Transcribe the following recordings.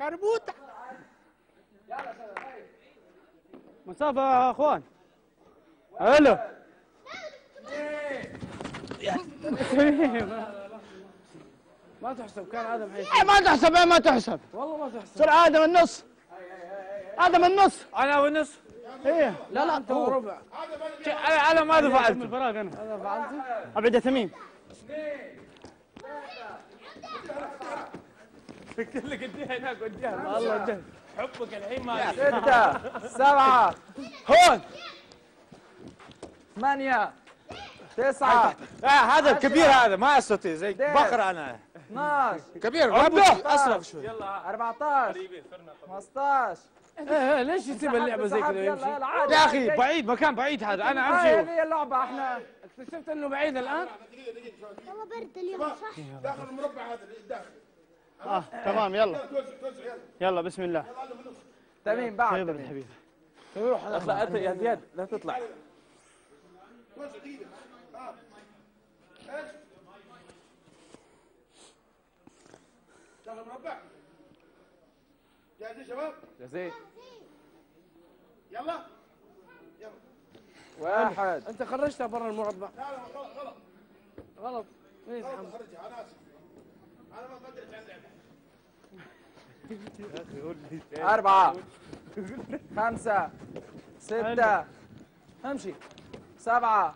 كربوتة. مسافة يا أخوان. ألو. ما تحسب كان آدم حيث إيه ما تحسب إيه ما تحسب. والله ما تحسب. صار آدم النص. آدم النص. أنا والنصف إيه. لا لا أنت وربع أنا أنا ما دفعت. من الفراغ أنا فعلت. أبعد يا تميم. لك اديها هناك وديها والله جد حبك الحين ما ستة سبعة هون ثمانية تسعة آه هذا الكبير هذا ما استطيع زي. بقرة أنا 12 كبير ربه اصرف شوي 14 15 إيه إيه، ليش يسيب اللعبه زي كذا يلا يمشي يلا يا أخي. بعيد مكان بعيد هذا أنا امشي هي اللعبة إحنا اكتشفت انه بعيد الان والله برد اليوم صح؟ داخل المربع هذا داخل آه تمام يلا. توزع توزع يلا. بسم الله. تميم بعد. تميم. الحبيب روح اطلع أنت يا زياد لا تطلع. المربع جاهزين؟ شباب؟ جزيل يلا. يلا. واحد. أنت خرجتها برا المربع لا لا غلط غلط. غلط. غلط الحمد. خرجها أنا آسف. أنا ما قدرت على اللعبة أربعة خمسة ستة امشي سبعة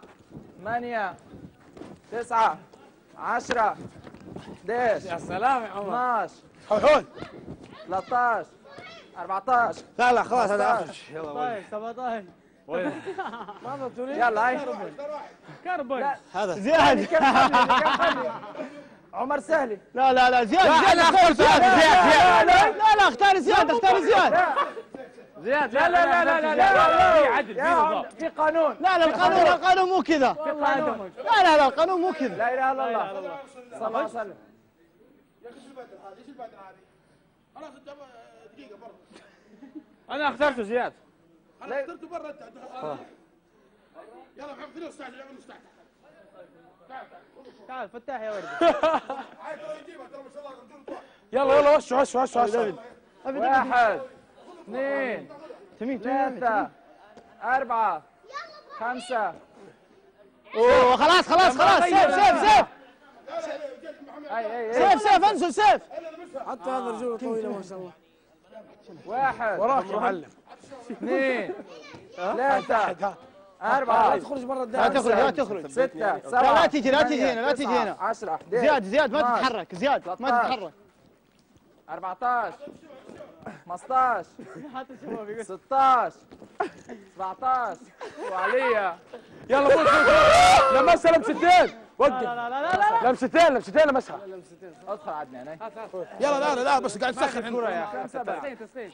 ثمانية تسعة عشرة 11 يا سلام يا عمر. 12 هون 13 14 لا لا خلاص هذا آخر شيء. يلا طيب 17 ماذا تريد؟ يلا هاي. كربون. لا. هذا. زياد كم خلي عمر سهلي. لا لا لا زياد زياد أنا أختار زياد زياد لا لا لا اختار زياد اختار زياد. زياد لا لا لا لا لا لا في عدل في يا عم نظام في قانون. لا لا القانون القانون مو كذا. في قانون. لا لا لا القانون مو كذا. لا إله إلا الله. صلى الله عليه وسلم. يا أخي إيش البدل هذه؟ إيش البدل هذه؟ خلاص انت دقيقة برا. أنا اخترته زياد. خلاص أخترته برا. أنت يلا محمد يلا نستعجل تعال فتاح يا ولدي يلا يلا وش وش وش واحد اثنين ثلاثة أربعة خمسة اوه خلاص خلاص خلاص سيف سيف سيف سيف سيف انزل سيف حتى هذا رجوله طويله ما شاء الله واحد وراك معلم اثنين ثلاثة أربعة. تخرج برا لا الدائره تخرج لا تخرج. ستة سبعة. لا لا تجي لا تجي هنا لا تجي. هنا عشرة 11 زياد زياد ما 12 تتحرك. زياد ما 13. تتحرك. 14 15 16 17 وعليا. يلا فوت فوت لمسها لمستين وقف لا لا لا لا لمستين لمستين لمسها. ادخل عدنان هنا يلا لا لا لا بس قاعد تسخن. الكرة يا أخي. سبعة تسليم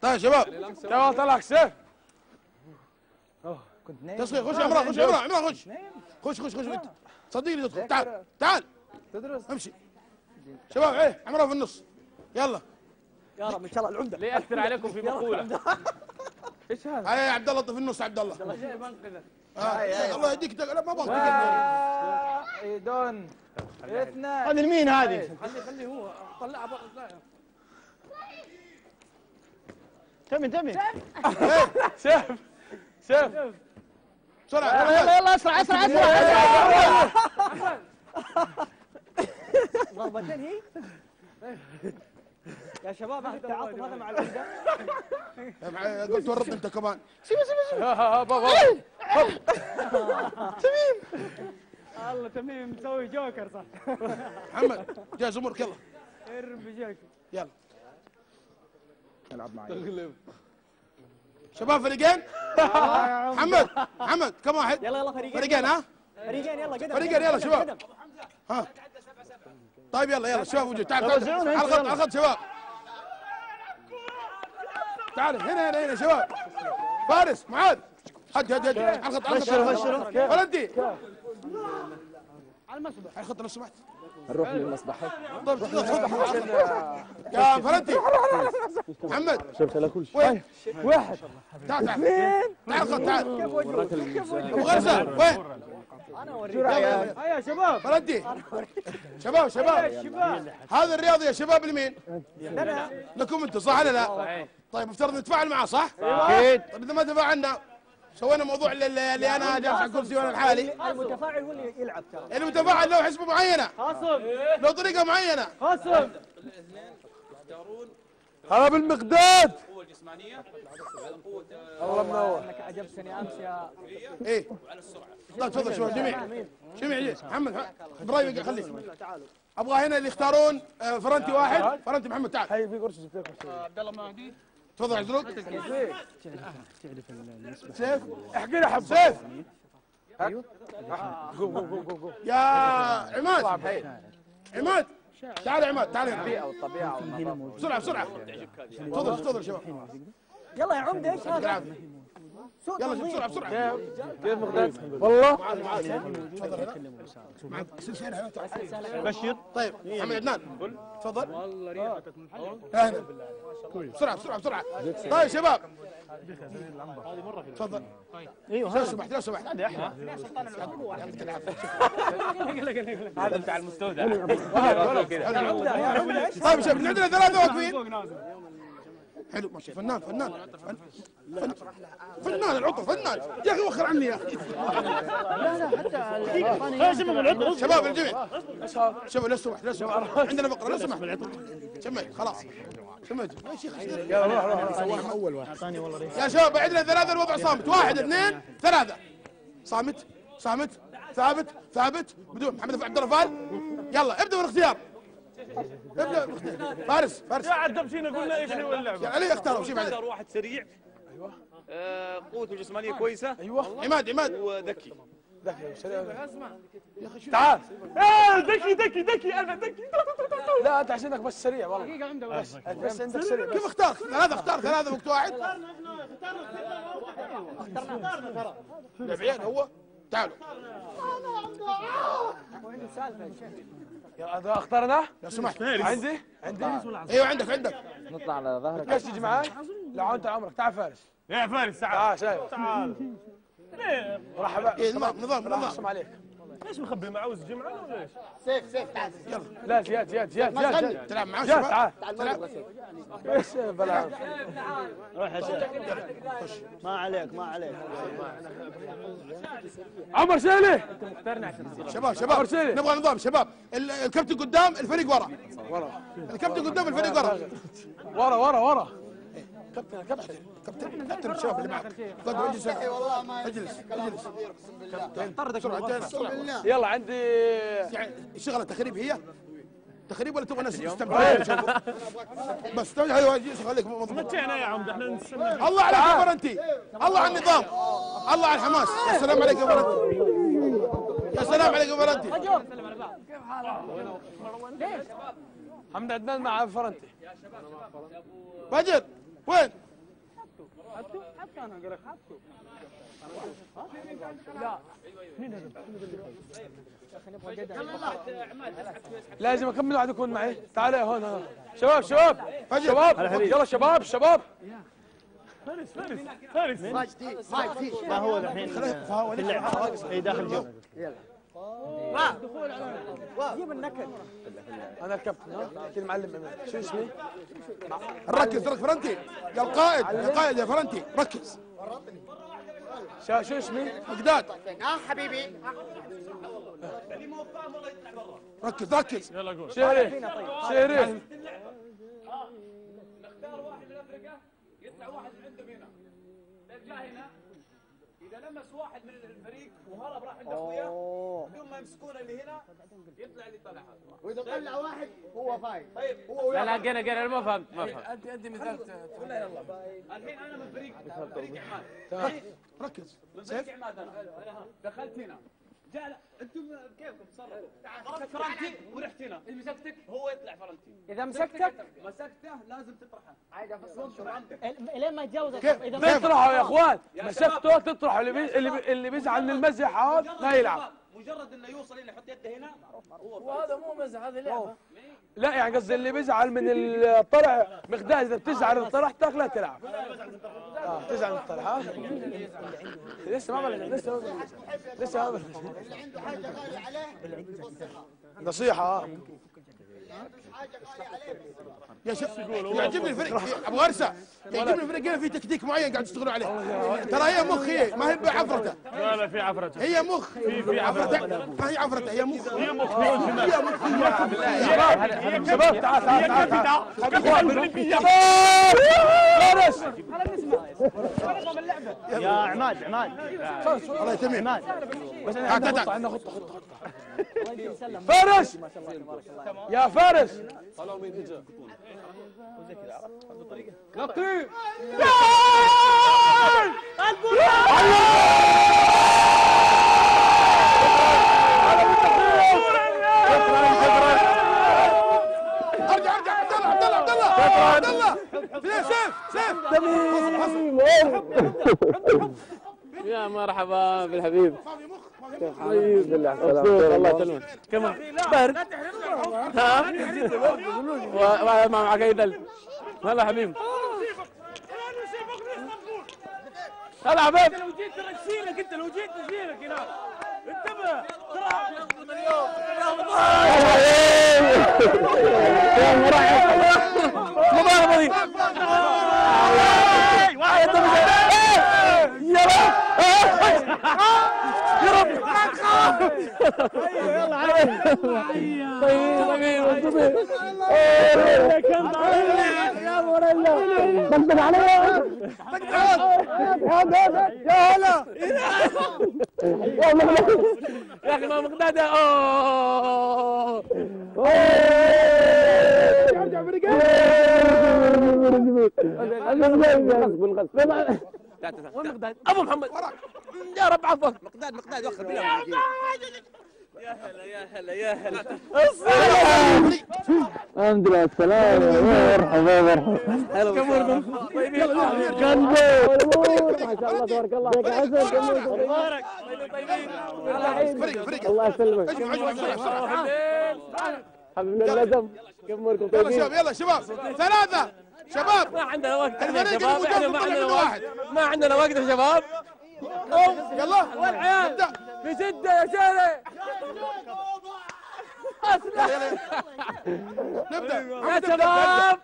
طيب شباب. يلا طلع سيف كنت نايم تصغير خش يا عمران خش يا عمران عمران خش. خش خش خش. انت صدقني تدخل تعال تعال. تدرس. امشي. شباب إيه عمران في النص. يلا. يا رب إن شاء الله العمدة. ليه ياثر عليكم في مقولة. إيش هذا؟ يا عبد الله في النص عبد الله. جاي بنقذك آه، هاي. الله يهديك لا ما بغيت واحد اثنين هذه المين هذه. خلي خلي هو طلعها برا طلعها. تمي تمي سيف سيف بسرعة يلا يلا يلا اسرع اسرع اسرع ضربتين هي يا شباب أهل التعاطف هذا مع العمده يا معي، قلت ورط انت كمان ها ها ها بابا الله تميم مسوي جوكر صح محمد جاهز امورك يلا ارمي جوكر يلا العب معي شباب فريقين؟ محمد محمد كم واحد؟ يلا يلا فريقين. فريقين ها؟ فريقين يلا قدم فريقين يلا شباب. ها. طيب يلا يلا شباب وجود. تعال تعال على الخط. على الخط شباب. تعال هنا هنا هنا شباب. فارس معاذ. هدي هدي هدي. على الخط على الخط. ولدي. على المسبح. على الخط لو سمحت. نروح للمسبح طيب يا فرنتي محمد. شفت على كل شيء. وين؟ واحد. تعال تعال تعال. تعال. ابو غرزه وين؟ شو رأيك؟ يا شباب. فرنتي شباب شباب. هذا الرياضي يا شباب لمين؟ لكم أنتم صح ولا لا؟ طيب افترض نتفاعل معه صح؟ أكيد طيب إذا ما تفاعلنا سوينا موضوع اللي, اللي أنا جالس على الكرسي وأنا لحالي. المتفاعل هو اللي يلعب ترى. المتفاعل له حسبة معينة. خاصم. له طريقة معينة. خاصم. هلا بالمقداد أنك عجبتني أمس يا إيه. لا تفضل شباب جميع جميع محمد إبراهيم خليك أبغى هنا اللي يختارون آه، فرنتي واحد فرنتي محمد تعال. هاي في كرسي تفضل عزلوك سيف احكي لي حب سيف قوم يا عماد. عماد. تعال يا عماد تعال هنا والطبيعه والنظافه بسرعة بسرعة. تفضل تفضل شباب. يلا يا عمدة إيش هذا؟ يلا بسرعة بسرعة. كيف؟ مقداد؟ والله معك سلسله بشير. طيب محمد عدنان. تفضل. والله ريحتك هنا بسرعة بسرعة بسرعة. طيب شباب. تفضل. أيوه لو سمحت لو سمحت. هذا العافيه هذا بتاع المستودع. طيب شوف عندنا ثلاثة واقفين. حلو ماشي. فنان فنان. فن- فنان العطر فنان. يا أخي وخر عني يا أخي. شباب الجميع. شباب لو سمحت لو سمحت. عندنا فقرة لو سمحت. شميت خلاص. شميت يا شيخ يلا روح روح. روح يا شباب عندنا ثلاثة الوضع صامت. واحد اثنين ثلاثة. صامت صامت ثابت ثابت. بدون محمد عبد الله فال يلا ابدأ بالإختيار. ابدا فارس فارس. يا عاد دبشينا قلنا إيش هو اللعبه يا علي اختاروا شوف بعدين. اختار واحد سريع. أيوه. قوته الجسمانية كويسة. عماد عماد وذكي. تعال. إيه ذكي ذكي ذكي أنا ذكي. لا أنت عشانك بس سريع والله. بس. بس. عندك سريع. كيف اختار؟ ثلاثة اختار؟ ثلاثة وقت واحد. لعبين هو تعالوا. يا هذا اختار أنا لو سمحت عندي عندي؟ أيوه عندك عندك. نطلع على ظهرك. تيجي معي؟ لو أنت عمرك. تعال فارس. يا فارس تعال. تعال شايف. تعال. مرحبا إيه، نظام نظام نظام. إيش مخبي معوز جمعة ولا إيش؟ سيف سيف تعال. لا زياد زياد زياد زياد. زياد تلعب معاه زياد تعال. بلا روح يا شيخ ما عليك ما عليك. عمر شيلي. شباب شباب. نبغى نظام شباب. ال- الكابتن قدام الفريق ورا. ورا. الكابتن قدام الفريق ورا. ورا ورا ورا. كابتن كابتن كابتن كابتن الشباب اللي معك. طيب اجلس. اجلس. اجلس كابتن. بسرعة يلا عندي شغلة تخريب هي؟ تخريب ولا تبغى ناس تستمتع؟ بس تو- أيوه اجلس خليك مضبوط متعنا يا عمدة؟ إحنا نستنى الله عليك يا فرنتي الله على النظام. الله على الحماس. يا سلام عليك يا فرنتي يا سلام عليك يا فرنتي حمد عدنان مع فرنتي. بدر وين؟ لازم أكمل واحد يكون معي. تعال هون هون. شباب شباب. شباب. يلا شباب شباب. فارس فارس. فارس. ما هو الحين في اللعب اي داخل جو أنا الكابتن ها؟ كذا معلم أمين. شو اسمي؟ ركز ركز فرنتي. يا القائد يا قائد يا فرنتي. ركز. شو اسمي؟ مقداد آه حبيبي. ركز ركز. يلا قول. شهري. شهري. نختار واحد من أفريقيا يطلع واحد من عندهم هنا. طيب جاء هنا. لمس واحد من الفريق وهرب راح عند اخوياه بدون ما يمسكونه اللي هنا يطلع اللي طلع. هذا واذا طلع واحد هو فايز طيب. هو لا لا قنا قنا ما فهمت ما فهمت. ادي ادي مثال الحين أنا من فريق فريق عماد ركز. من فريق عماد أنا دخلت هنا. جاء أنتم كيفكم؟ تصرفوا مسكت فرنتي ورحت هنا. إذا مسكتك؟ هو يطلع فرنتي. إذا مسكتك مسكته لازم تطرحه. لين ما يتجاوز إذا تطرحوا يا إخوان؟ مسكته تطرحوا اللي بي... اللي, بي... اللي بيزعل من المزح هذا ما يلعب. مجرد إنه يوصل هنا يحط يده هنا. هو وهذا مو مزح هذه لعبة. لا يعني قصدي اللي بيزعل من الطلع مقداد إذا بتزعل اذا طلعتك لا تلعب. آه تزعل من الطلع ها لسه ما بلش لسه ما بلش لسه ما بلش. اللي حاجة غالية عليه نصيحة. آه يا شيخ يعجبني الفريق ابو غرسه يعجبني الفريق هنا في تكتيك معين قاعد يشتغلوا عليه ترى هي مخ هي ما هي بعفرته لا لا في عفرته هي مخ في عفرته ما هي عفرته هي مخ هي مخ هي مخ شباب تعال تعال تعال فارس يا عماد عماد الله يتمم عماد تعال. عندنا خطه خطه خطه فارس يا فارس لطيف ارجع ارجع عبد الله عبد الله عبد الله عبد الله سيف سيف سيف يا مرحبا بالحبيب. ما ما طيب بالله الله يسلمك. كمان. برد ها؟ وما معك اي دل هلا حبيب. هلا حبيب. لو جيت ترى اشيلك انت لو جيت اشيلك هنا انتبه. مباراه دي يا رب يا رب طيب طيب طيب يا أخي ما مقداده اوه وين مقداد؟ أبو محمد. يا رب عفوك. مقداد مقداد وخر بالله يا هلا يا هلا يا هلا. الحمد لله السلامة مرحبا مرحبا. كموركم طيبين. ما شاء الله تبارك الله. حسن كمل. مبارك. طيبين. فريق فريق. الله يسلمك. حبيبنا الندم كم اموركم يلا. طيبين شباب يلا شباب. ثلاثة. شباب! ما عندنا وقت يا الفريق شباب إحنا ما عندنا وقت. ما عندنا وقت يا شباب. يلا. والعيال في جدة يا شارع نبدأ. يا شباب.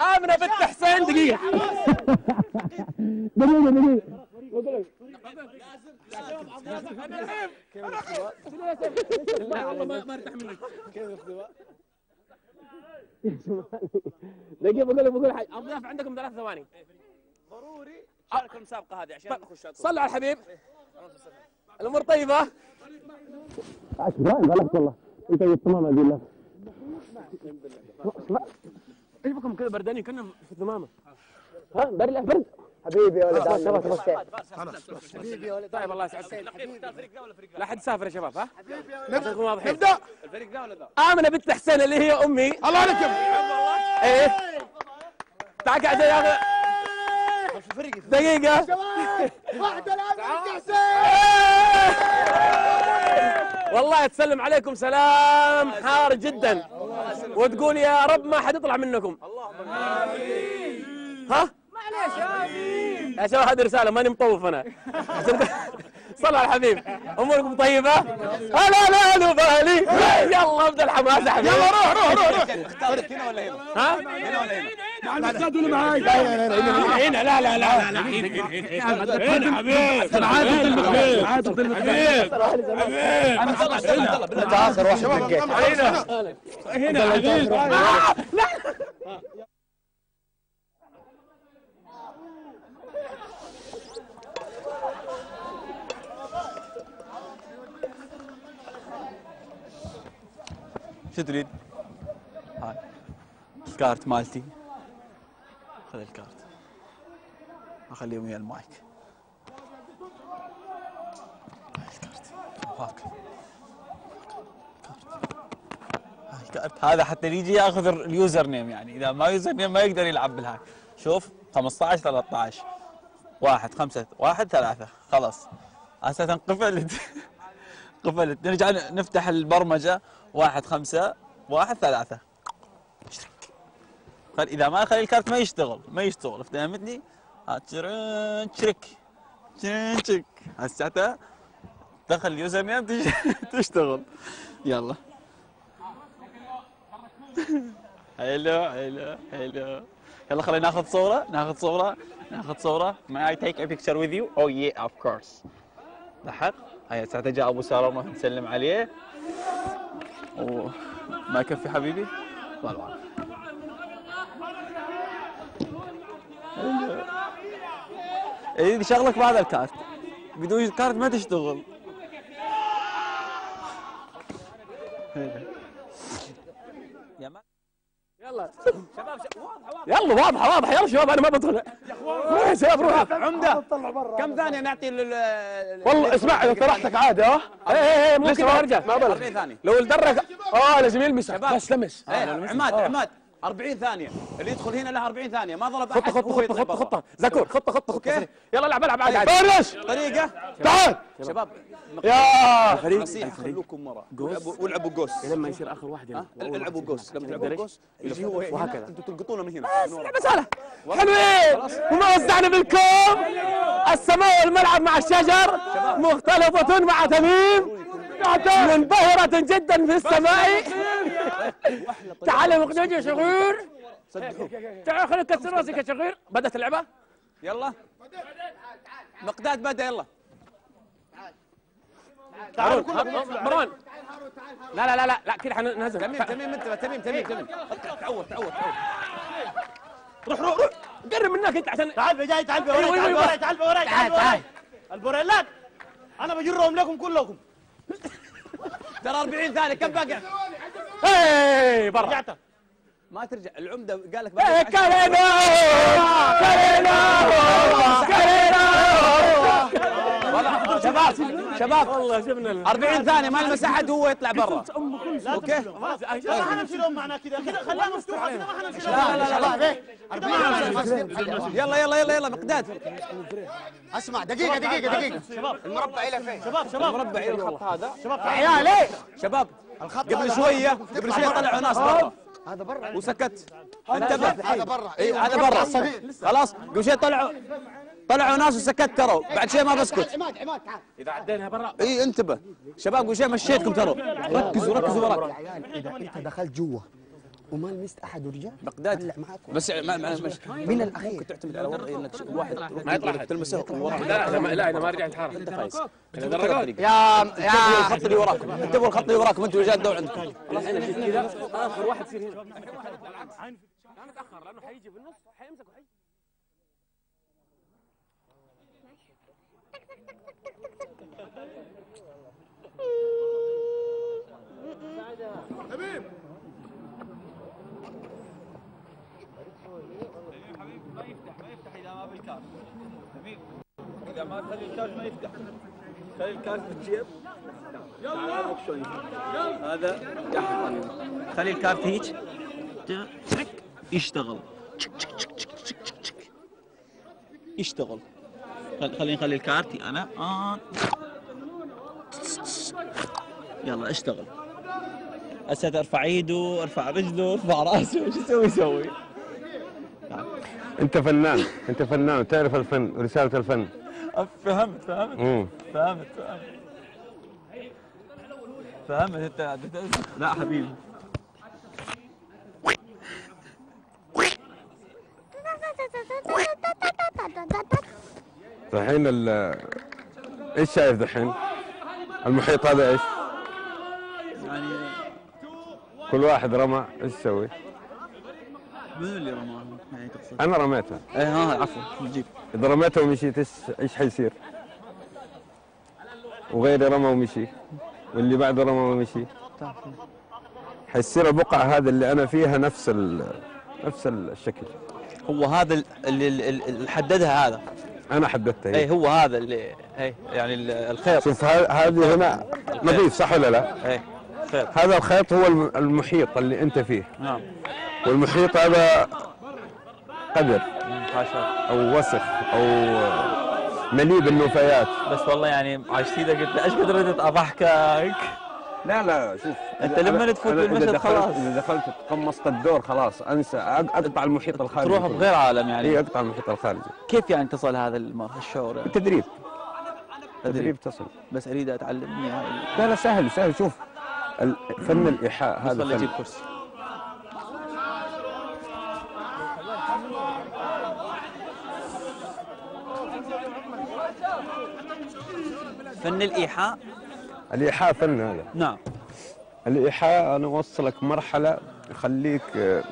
آمنة بنت حسين دقيقة. دقيقة. دقيقة لا والله ما ارتاح منك. دقيقة بقول بقول حاجة. الضياف عندكم ثلاث ثواني. ضروري شارك المسابقه هذه؟ عشان نخش على صلوا على الحبيب. الأمور طيبة؟ عشرة غلط والله. أنت تمام أقول لك إيش بكم كذا بردانين كنا في الثمامة ها برد برد حبيبي يا ولد خلاص خلاص حبيبي يا ولد طيب الله يسعدكم لا حد سافر يا شباب ها؟ نبدا نكون واضحين نبدأ. الفريق ذا ولا ذا؟ آمنة بنت حسين اللي هي أمي. الله عليكم إيه؟ تعال قاعد يا أخي. دقيقة. واحدة الان والله تسلم عليكم سلام حار جدا. وتقول يا رب ما حد يطلع منكم. ها؟ معليش يا شباب هذه رسالة ماني مطوف أنا. صلوا على الحبيب أموركم طيبة؟ هلا لا نبالي يلا ابدا الحماس حبيبي يلا روح روح روح روح. اختارك هنا ولا هنا؟ ها؟ هنا لا لا لا لا هنا هنا. حبيب. عادة المقبل عادة المقبل انت اخر واحد هنا. هنا. حبيب. شو تريد؟ هاي. الكارت مالتي. خذ الكارت. اخليهم ويا المايك. هاي ال card. هاك. هاي ال card. هذا حتى يجي ياخذ ال user name يعني. إذا ما user name ما يقدر يلعب بالهاك. شوف 15 13 واحد خمسة واحد ثلاثة. خلاص. هسه تنقفل. قفلت نرجع نفتح البرمجة. واحد خمسة واحد ثلاثة. اشترك إذا ما خلي ال card ما يشتغل ما يشتغل تشرن- تشرك تشرك هسه دخل اليوزر نيم تش- تشتغل. يلا. حلو حلو حلو يلا خلينا ناخذ صورة ناخذ صورة ناخذ صورة. May I take a picture with you? Oh yeah of course. لاحظ هيا ساعتها جاء أبو ساره ونروح نسلم عليه. أوه. ما يكفي حبيبي؟ طلع. اي شغلك بعد الكارت بدون الكارت ما تشتغل. يلا. يلا واضحة واضحة. يلا شباب أنا ما بدخل. يا شباب روح عمدة. كم ثانية نعطي لل ال- والله اسمع اذا طرحتك عادي آه إيه إيه ممكن ارجع ما 40 بلغ ثانية. لو الدرك آه لازم يلمس شباب. بس لمس. إيه، عماد عماد 40 ثانية. اللي يدخل هنا له 40 ثانية. ما ضرب أحد هو يطلع خطة برا. خطة. زكور خطة خطة أوكي. يلا العب العب عادي عادي فارس طريقة؟ تعال! شباب. يا! نصيحه خلوكم ورا. والعبوا جوس لما يصير آخر واحد ها؟ العبوا جوس لما تلعبوا جوس يجي هو وهكذا. أنتم تلقطونه من هنا. بس هلا. حلوين! وما وزعنا بالكوم السماء والملعب مع الشجر. مختلطة مع تميم. منبهرة جدا في السماء. تعال مقدوج يا شغير تعال خليك كسر راسك يا شغير بدأت اللعبة؟ يلا. مقداد بدأ يلا. تعالوا مروان لا لا لا لا لا كده حننزل تميم تميم انت تميم تميم تميم. تعور تعور تعور. روح روح روح. قرب منك انت عشان تعال جاي تعال أيوة، بوراي تعال أيوة. بوراي تعال بوراي تعال بوراي البوريلات أنا بجرهم لكم كلكم. ترى 40 ثانية كم باقي إيه برا. رجعت. ما ترجع العمدة قال لك باقي كارينا كارينا كارينا شباب شباب. والله شفنا ال- 40 ثانية ما لمس أحد هو يطلع برا. okay؟ ما حنمشي معنا كده كده خليها مفتوحة ما حنمشي لا لا حنمشي. يلا يلا يلا يلا مقداد. أسمع دقيقة دقيقة دقيقة. شباب. المربع إلى فين؟ شباب شباب. مربع إلى الخط هذا. شباب عيال إيه؟ شباب الخط قبل شوية قبل شوية طلعوا ناس برا. هذا برا. وسكت. انتبه. هذا برا. اي هذا برا. خلاص قبل شوي طلعوا. طلعوا ناس وسكت ترى بعد شوي ما بسكت عماد عماد تعال اذا عدينا برا اي انتبه شباب شوي مشيتكم ترى ركزوا ركزوا وراك يا اذا انت دخلت جوا وما لمست احد طلع معاكم بس ما ما مش من الاخير ممكن تعتمد على وضعي انك الواحد ما يطلع. تلمسه وراك لا ما لا اذا ما رجعت حارة انت فايز يا انتبهوا الخط اللي وراكم انتبهوا الخط اللي وراكم أنتوا رجال دور عندكم أنا كذا اخر واحد يصير هنا لا نتاخر لأنه حيجي بالنص حيمسك ما تخلي الكارت ما يفتح. خلي الكارت بالجيب يلا. هذا خلي الكارت هيك. تك يشتغل. يشتغل خل- خليني نخلي الكارت أنا. آه. يلا اشتغل. هسه ارفع إيده ارفع رجله ارفع رأسه. شو يسوي يسوي أنت فنان. أنت فنان. وتعرف الفن ورساله الفن. فهمت فهمت امم فهمت فهمت فهمت أنت لا حبيبي الحين ال- إيش شايف دحين؟ المحيط هذا إيش؟ يعني كل واحد رمى إيش يسوي؟ منو اللي رماه؟ يعني تقصد؟ أنا رميتها إيه ها عفوا نجيب إذا رميتها ومشيت إيش إيش حيصير؟ وغيري رمى ومشي واللي بعده رمى ومشي حيصير البقعه هذه اللي أنا فيها نفس نفس الشكل هو هذا ال- اللي, اللي, حددها هذا أنا حددتها إيه هي. هو هذا اللي إيه يعني ال- الخيط شوف هذه هنا نظيف صح ولا لا؟ إيه خيط هذا الخيط هو الم- المحيط اللي أنت فيه نعم والمحيط هذا قدر. أو وسخ أو مليء بالنفايات بس والله يعني عشت إيدك قلت إيش قد ردت أضحكك؟ لا لا شوف إذا- لما تفوت بالمشهد خلاص. إذا دخلت تقمصت الدور خلاص أنسى أقطع المحيط الخارجي تروح. بغير عالم اي يعني أقطع المحيط الخارجي. كيف يعني تصل هذا الشعور يعني بالتدريب. تدريب. تصل. بس أريد أتعلم يعني. لا لا سهل سهل. شوف فن الإيحاء هذا فن. كرسي. فن الإيحاء؟ الإيحاء فن هذا. نعم. الإيحاء أنا أوصلك مرحلة يخليك آه،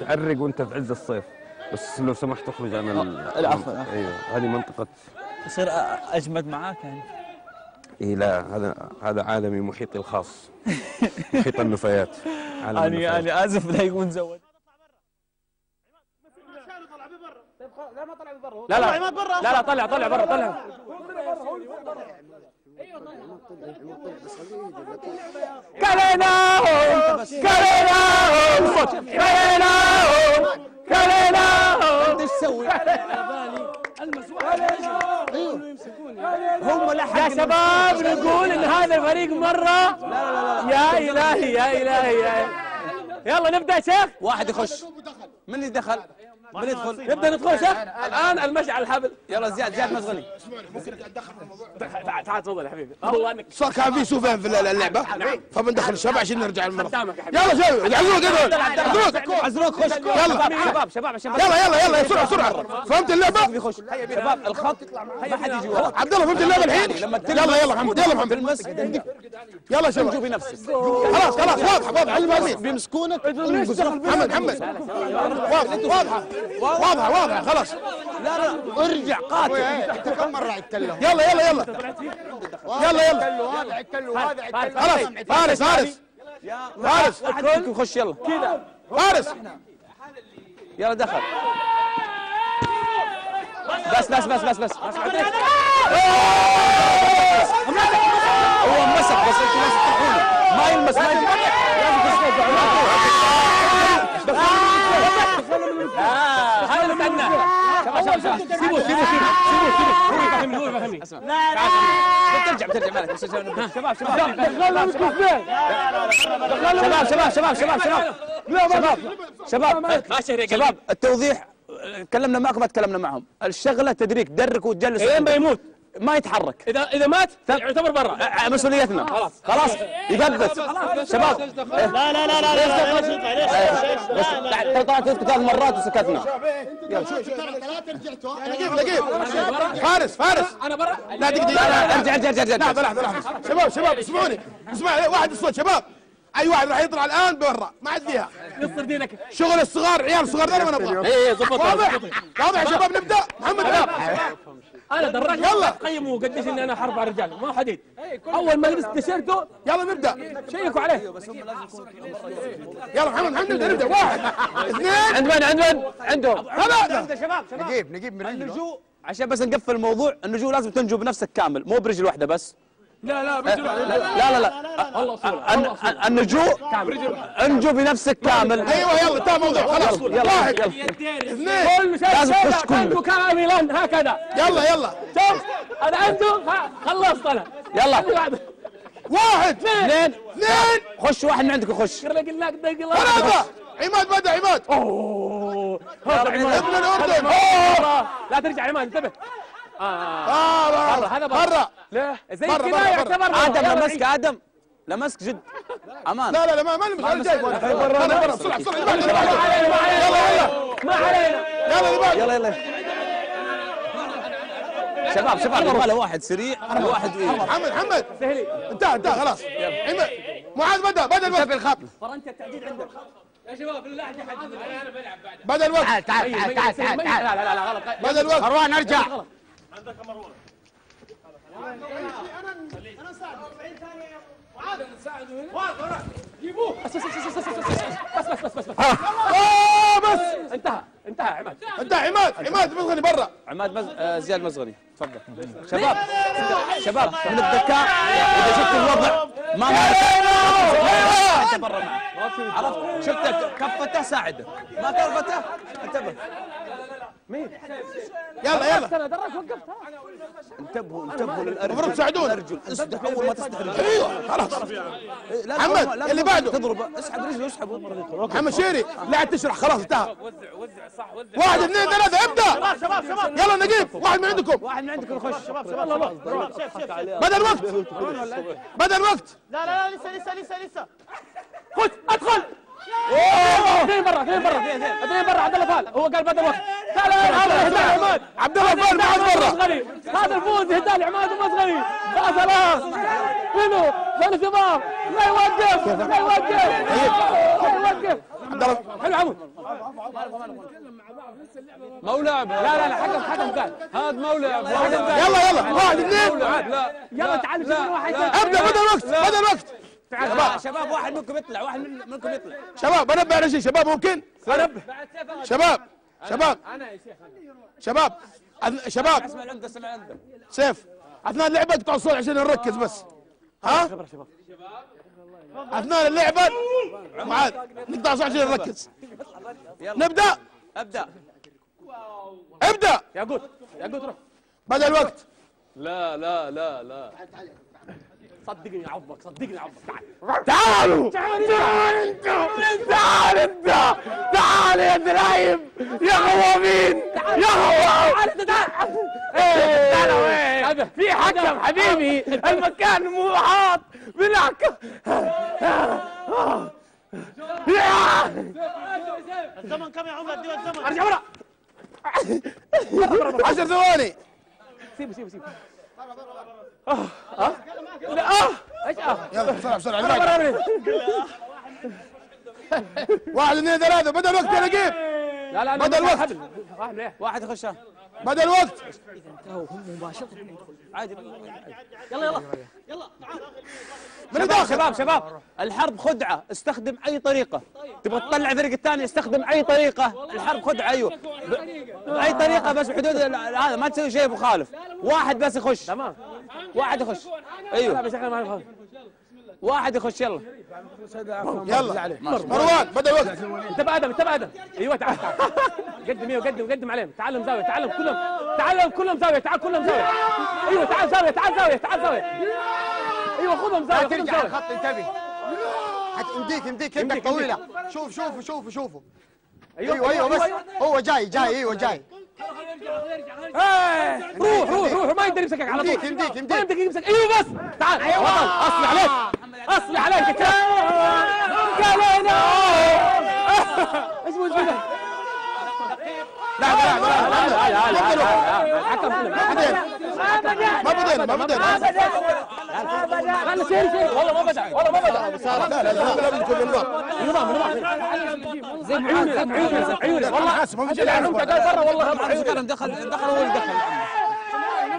تعرق وأنت في عز الصيف. بس لو سمحت أخرج عن آه، العفو أيوه هذه منطقة. يصير أجمد معاك يعني. إي لا هذا هذا عالمي محيطي الخاص. محيط النفايات عالم أنا أنا آسف لا يكون زود. طيب، لا ما طلع برا. لا لا. طلع برا. لا لا طلع طلع برا طلع. كليناهم كليناهم كليناهم كليناهم إيش تسوي؟ هم يا شباب نقول ان هذا الفريق مره يا إلهي يا إلهي. يا يلا نبدأ يا شيخ. واحد يخش. من اللي دخل؟ من يدخل؟ نبدا ندخل يا شيخ؟ الآن المشي على الحبل. يلا زياد زياد مزغني. تعال تعال تفضل يا حبيبي. الله انك صار كان في سوفين في اللعبة؟ فبندخل الشباب عشان نرجع حبيبي. يلا شباب عزروق عزروق عزروق خش. يلا شباب شباب عشان يلا يلا يلا بسرعة بسرعة. فهمت اللعبة؟ يخش شباب الخط ما حد يجي ورا. عبد الله فهمت اللعبة الحين؟ يلا يلا محمد. يلا محمد. يلا شباب. تنجو بنفسك خلاص خلاص واضحه واضحه بيمسكونك محمد محمد. واضحه واضحه واضحه واضحه خلاص. لا لا ارجع قاتل. انت كم مرة عدت له؟ يلا يلا. يلا يلا يلا. هذا عدت له هذا عدت له خلاص فارس فارس فارس. يخش يلا. فارس. يلا دخل. بس بس بس بس بس. هو مسك بس أنتوا لازم تروحوا ما يلمس ما يلمس. هذا اللي تعبنا شباب شباب شباب مالك شباب شباب شباب شباب شباب شباب شباب شباب التوضيح تكلمنا معكم ما تكلمنا معهم الشغله تدريك تدرك وتجلس لين ما يموت ما يتحرك اذا اذا مات يعتبر برا مسؤوليتنا خلاص خلاص يثبت شباب لا لا لا لا لا بس طلعت ثلاث مرات وسكتنا دقيقه دقيقه فارس فارس أنا برا لا دقيقه لا لا ارجع ارجع ارجع لا ارجع لحظه لحظه شباب شباب اسمعوني اسمع واحد الصوت شباب اي واحد راح يطلع الان برا ما عاد فيها نصر دينك شغل الصغار عيال صغار ذا ما نبغى إيه ضبط واضح واضح يا شباب نبدا محمد أنا دراج يلا. قيموا قديش إني أنا حرب على الرجال. ما حديد. أول ما لبست تيشيرته يلا نبدأ. شيكوا عليه. يلا محمد محمد نبدأ واحد. اثنين. عند من؟ عند من؟ عندهم. ثلاثة نجيب نجيب من رجله النجوء عشان بس نقفل الموضوع النجوء لازم تنجو بنفسك كامل مو برجل واحدة بس. لا لا لا لا لا. الله النجوء انجو بنفسك كامل أيوه يلا انتهى الموضوع خلاص يلا واحد اثنين كل مشان لازم تخش شيء كله. عنده كاملا هكذا يلا يلا شوف أنا ها، خلصت أنا يلا واحد اثنين اثنين خش واحد من عندك يخش قلت لك دق ثلاثة عماد بدا عماد اوه عماد. ابن الاردن. لا ترجع مان انتبه آه. برا، برا هذا برا. برا. ليه زي برا. يعتبر آدم لمسك آدم. لمسك جد. أمان. لا لا لا ما ما أنا جايب أنا برا برا. بسرعة بسرعة ما علينا ما علينا يلا يلا ما علينا. يلا يلا. يلا شباب شباب. يبغى له واحد سريع واحد إيه. محمد محمد. سهلي. انتهى انتهى خلاص. معاذ بدأ بدأ الوقت. الخط. ترى أنت التعديل عندك. يا شباب بالله أحد يحدد. أنا بلعب بعد بدأ الوقت. تعال تعال تعال تعال تعال. تعال لا لا لا غلط بدا الوقت مروان ارجع آه بس انتهى انتهى عماد انتهى عماد عماد مزغني برا عماد زياد مزغني تفضل شباب شباب من الذكاء اذا شفت الوضع ما انت برا عرفت كفته ساعده ما كرفته انتبه مين؟ يلا يلا. أنا وقفت انتبهوا انتبهوا للأرجل. المفروض تساعدونا الارجل اسدح أول ما تسدح أيوه. خلاص. لا محمد، اللي تضرب- بعده. تضرب. اسحب رجله اسحبه محمد شيري لا تشرح. خلاص انتهى. وزع وزع صح وزع. واحد اثنين ثلاثة ابدأ. شباب شباب يلا نقيب واحد من عندكم. واحد من عندكم يخش شباب شباب بدأ الوقت بدأ الوقت لا لا لا لسه لسه لسه لسه. خش ادخل. اثنين برا اثنين برا اثنين برا. عبد الله فال هو قال بدل وقت. عبد الله بعد برا مصغري هذا الفوز هدال عماد ومصغري لا خلاص منو من شباب لا يوقف لا يوقف لا يوقف عبد الله حلو عمود لاعب لا لا لا حكم حكم قال هذا لاعب يلا يلا واحد اثنين لا يلا شوفوا واحد ابدأ بدأ الوقت بدأ الوقت شباب شباب واحد منكم يطلع واحد من- منكم يطلع شباب بنبه على شيء شباب ممكن شباب شباب. شباب أث- شباب. اسمع العمدة اسمع العمدة. سيف أثناء اللعبة اقطعوا الصوت عشان نركز بس. ها؟ أثناء اللعبة معاذ نقطع الصوت عشان نركز. نبدأ؟ أبدأ. ابدأ. ياقوت ياقوت روح. بدأ الوقت. لا لا لا لا. صدقني عظمك صدقني عظمك تعال. تعالوا. تعال انت تعال انت. تعال يا درايب يا غوامين يا غوام تعال تعال. وين في حكم حبيبي. المكان مو حاط. بالحكم الزمن كم يا عمر؟ اديله الزمن. ارجع ورا. عشر ثواني. سيبه سيبه سيبه. آه آه لا آه إيش آه يلا. بسرعة بسرعة واحد اثنين ثلاثة بدا الوقت يا نقيب لا لا بدأ الوقت. واحد ليه واحد يخش ها. بدا الوقت عادي من داخل شباب شباب. الحرب خدعة استخدم أي طريقة. تبغى تطلع الفريق الثاني استخدم أي طريقة. الحرب خدعة أيوه. ب... باي طريقة بس بحدود ال- هذا ما تسوي شيء مخالف واحد بس يخش. تمام. واحد يخش. أيوه. واحد يخش يلا. يلا. مروان بدأ الوقت انت بادم انت بادم أيوه تعال. قدم أيوه قدم قدم عليهم. تعلم زاوية تعلم كلهم. تعلم كلهم زاوية تعال كلهم زاوية. أيوه تعال زاوية تعال زاوية تعال زاوية. أيوه خذهم زاوية خذهم زاويه الخط انتبه. يمديك يمديك يدك طويلة. شوف شوف شوف شوفوا أيوه أيوه بس. هو جاي جاي أيوه جاي. إيه، روح روح روح ما يقدر يمسكك على طول. يمديك يمديك يمديك يمسك. أيوه بس. تعال. أيوه. اصلي عليك اصلح عليك كلنا اسمو اسمو لا لا لا لا لا لا الحكم ما بدينا ما بدينا ما بدينا خلنا سير سير والله ما بدا والله ما بدا لا لا لا لازم نكون من نظام نظام زي عيوني عيوني والله ما في شيء قال برا والله دخل دخل هو اللي دخل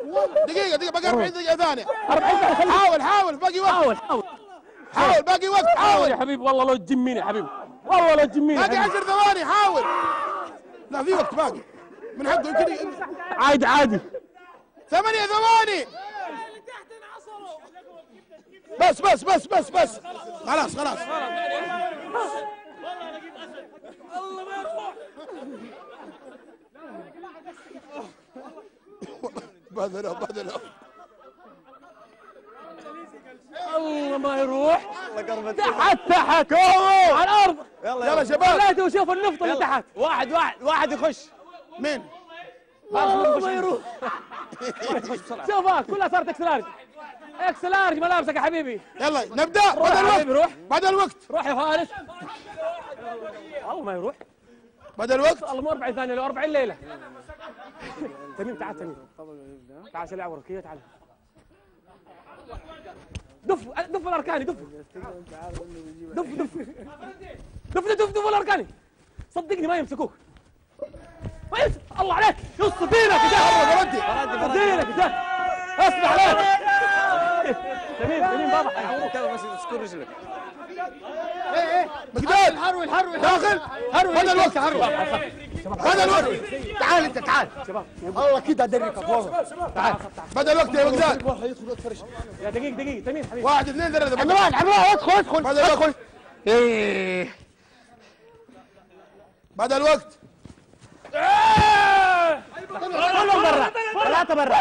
والله دقيقة دقيقة باقي 40 دقيقة ثانية. حاول حاول باقي وقت. حاول حاول. حاول باقي وقت حاول يا حبيبي والله لو تجميني يا حبيبي. والله لو تجميني باقي حبيبي. 10 ثواني حاول. لا في وقت باقي. من حقه يمكن عادي عادي. ثمانية ثواني. بس بس بس بس بس. خلاص خلاص. بذلوا بذلوا الله ما يروح. تحت تحت. على الأرض. يلا شباب. لا وشوف النفط اللي تحت. واحد واحد واحد يخش. مين؟ الله ما يروح. شوف ها كلها صارت إكس لارج. ملابسك يا حبيبي. يلا نبدأ. حبيبي الوقت. روح. بدا الوقت. روح يا فارس. والله ما يروح. بدا الوقت. الله مو 40 ثانية لو 40 ليلة. تميم تعال تميم. تعال العب وركية تعال. دف دف الأركاني دف. دف دف. دف دف دف الأركاني. صدقني ما يمسكوك. ما يمسك. الله عليك. يص دينك يا بردي دينك يا أسمع عليك تميم تميم بابا بس اسكر رجلك. مقداد الحرو الحرو داخل. هذا الوقت. هذا الوقت. تعال انت تعال. والله كده ادركك والله. بدا الوقت يا مقداد يا دقيقة دقيقة تميم حبيبي. واحد اثنين ثلاثة. بدا عمران عمران ادخل ادخل الوقت. إيه. بدا الوقت. كلهم برا. ثلاثة برا.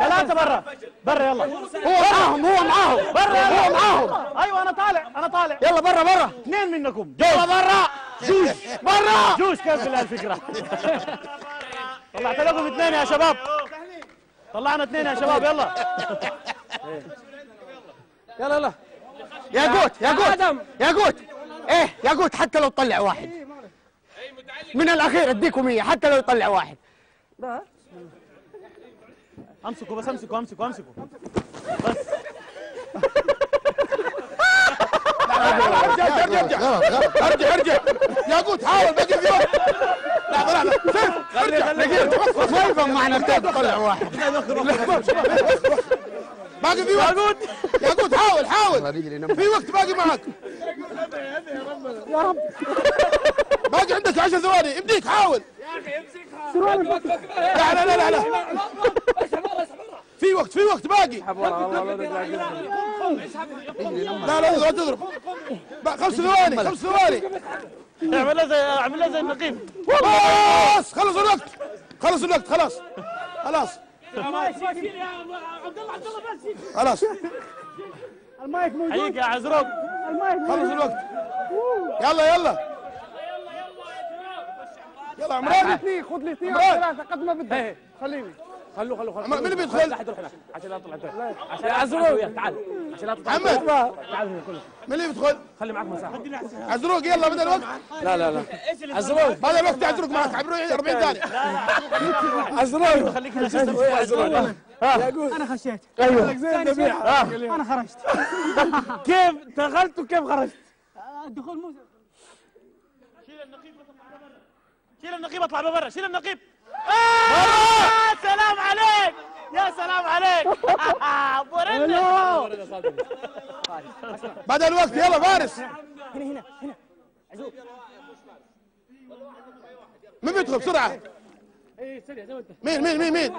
ثلاثة برا. برا يلا. هو معاهم هو معاهم. برا هو معاهم. أيوه أنا طالع أنا طالع. يلا برا برا. اثنين منكم. يلا برا. جوش برا. جوش كيف الفكرة؟ طلعت لكم اثنين يا شباب. طلعنا اثنين يا شباب يلا. يلا يلا. يا قوت يا قوت. يا قوت إيه يا قوت حتى لو طلع واحد. من الأخير أديكم إياه حتى لو يطلع واحد. امسكوا بس امسكوا امسكوا امسكوا. ارجع ارجع ارجع ارجع ارجع يا قوت حاول باقي في وقت لحظة لحظة سيف ارجع ما يفهم معنى الكيف طلع واحد باقي في وقت يا قوت حاول حاول في وقت باقي معك يا رب. باقي عندك 10 ثواني. يمديك حاول. لا لا لا لا لا. في وقت في وقت باقي. لا لا لا تضرب. خمس ثواني خمس ثواني. اعملها زي اعملها زي النقيب. بس خلص الوقت. خلص الوقت خلاص. خلاص. خلاص. حييك يا عزروق خلص الوقت. يلا يلا. يلا عمران. اثنين خذ لي اثنين. عمران. ثلاثة قد ما بدك. خليني. خلوا خلوا خلوا عمران، مين اللي بيدخل؟ لا أحد يروح عشان لا انت عشان عزروق تعال. عشان لا تطلع محمد. تعال مين اللي يدخل؟ خلي معك مساحة. عزروق يلا بدا الوقت. لا لا لا. عزروق. بدا الوقت عزروق معك 40 ثانية. عزروق. خليك هنا. عزروق. أنا خشيت. أيوه. أنا خرجت. كيف دخلت وكيف خرجت؟ الدخول مو شيل النقيب اطلع برا شيل النقيب. آه! سلام عليك. يا سلام عليك. بورنا بدا الوقت يلا فارس. هنا هنا هنا. مين بيدخل بسرعة؟ إيه سريع زي ما انت مين مين مين مين؟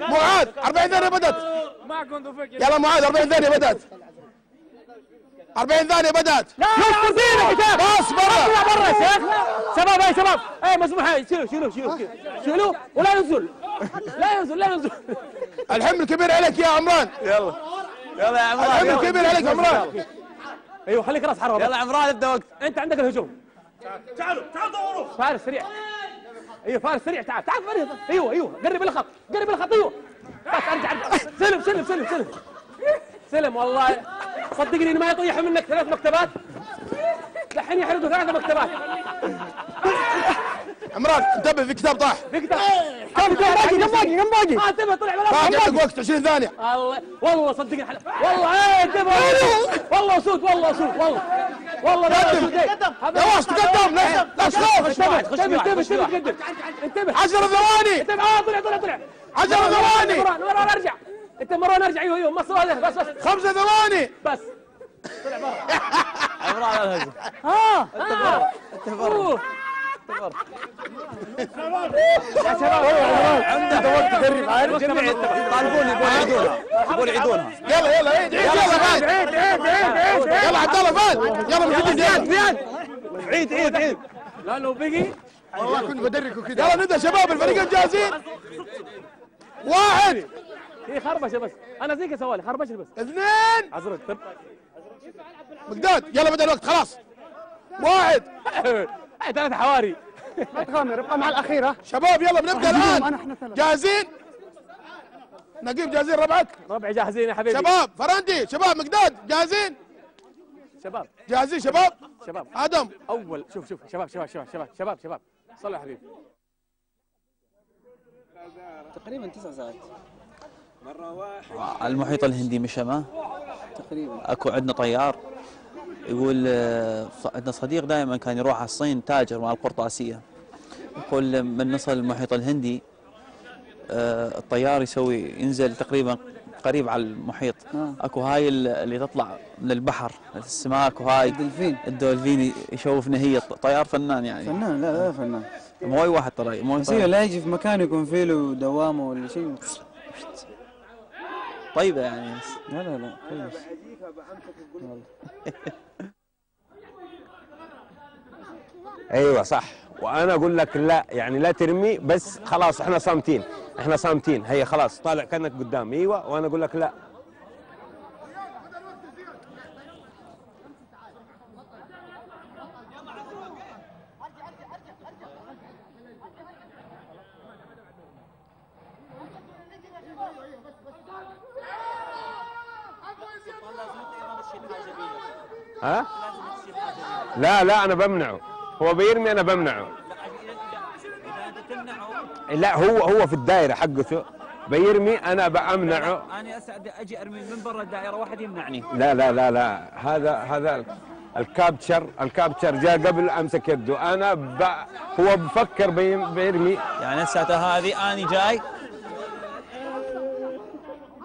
معاذ 40 ثانية بدأت. معكم ضفك يلا معاذ 40 ثانية بدأت. 40 ثانية بدأت. يسكر دينك يا باص برا يا برا يا شيخ شباب اي شباب. أي مسموح هاي شيلوا شيلوا شيلوا. شيلوا ولا ينزل. لا ينزل لا ينزل. الحمل كبير عليك يا عمران. يلا. يلا يا عمران الحمل. كبير عليك يا عمران. أيوه خليك راس حربة. يلا عمران ابدأ وقت. أنت عندك الهجوم. تعالوا تعالوا دوروا. فارس سريع. أيوه فارس سريع. تعال تعال فارس. أيوه أيوه. قرب الخط قرب الخط. أيوه. بس أرجع أرجع. سلم سلم سلم سلم. سلم والله. صدقني إن ما يطيحوا منك ثلاث مكتبات. الحين يحرقوا ثلاث مكتبات. عمران انتبه في كتاب طاح. في كتاب. كم كم باقي؟ كم باقي؟ كم باقي؟ آه، انتبه طلع ولا باقي عندك وقت 20 ثانية. الله والله صدقني حل... والله إيه انتبه. والله اسود والله اسود والله. والله لا قدم. اسود إيه. هذا- يا واش تقدم؟ لا تخاف انتبه انتبه انتبه انتبه انتبه. 10 ثواني. انتبه. آه طلع طلع طلع. 10 ثواني. مروان مروان ارجع. انت مروان ارجع أيوه أيوه مصر بس بس. خمسة ثواني. بس. عمران على الهجم آه. أنت برا أنت برا يا شباب. عنده وقت تدرب عارف جميع طالبون يبون يعيدونها يبون يعيدونها يلا يلا عيد عيد يلا فهد عيد. عيد عيد عيد يلا عبد الله فهد يلا من جديد يلا عيد عيد عيد. لأنه بقي. والله كنت بدركه كده. يلا نبدأ شباب الفريقين جاهزين. واحد. هي خربشة بس. أنا زيك سوالي خربشة بس. اثنين! عزرق طب. مقداد يلا بدأ الوقت خلاص. واحد. ثلاث حواري. لا تغامر ابقى مع الاخيرة شباب يلا بنبدأ الآن. ثلاثة. جاهزين؟ نقيب جاهزين ربعك؟ ربع جاهزين يا حبيبي. شباب فرندي شباب مقداد جاهزين؟ شباب. جاهزين شباب؟ شباب. آدم. أول شوف شوف شباب شباب شباب شباب شباب شباب. صلوا يا حبيبي. تقريبا تسع ساعات. المحيط الهندي مشى ما تقريبا أكو عندنا طيار. يقول آه، عندنا صديق دائما كان يروح على الصين تاجر مال القرطاسية. يقول من نصل المحيط الهندي آه، الطيار يسوي ينزل تقريبا قريب على المحيط. آه. أكو هاي ال- اللي تطلع من البحر السماك وهاي الدلفين الدولفين. يشوفنا هي طيار فنان يعني. فنان لا لا فنان. مو أي واحد ترى مو بس. لا يجي في مكان يكون فيه له دوامة ولا شيء. طيبة يعني. بس. لا لا لا كويس. أيوه صح. وأنا أقول لك لا يعني لا ترمي بس خلاص إحنا صامتين. إحنا صامتين. هي خلاص طالع كأنك قدام. أيوه وأنا أقول لك لا. ها؟ لا لا أنا بمنعه. هو بيرمي أنا بمنعه. لا هو هو في الدائره حقته. بيرمي أنا بمنعه أنا أسعد أجي أرمي من برا الدائره واحد يمنعني. لا لا لا لا. هذا هذا الكابتشر الكابتشر جاء قبل امسك يده أنا ب... هو بفكر بي- بيرمي. يعني ساعتها هذه اني جاي.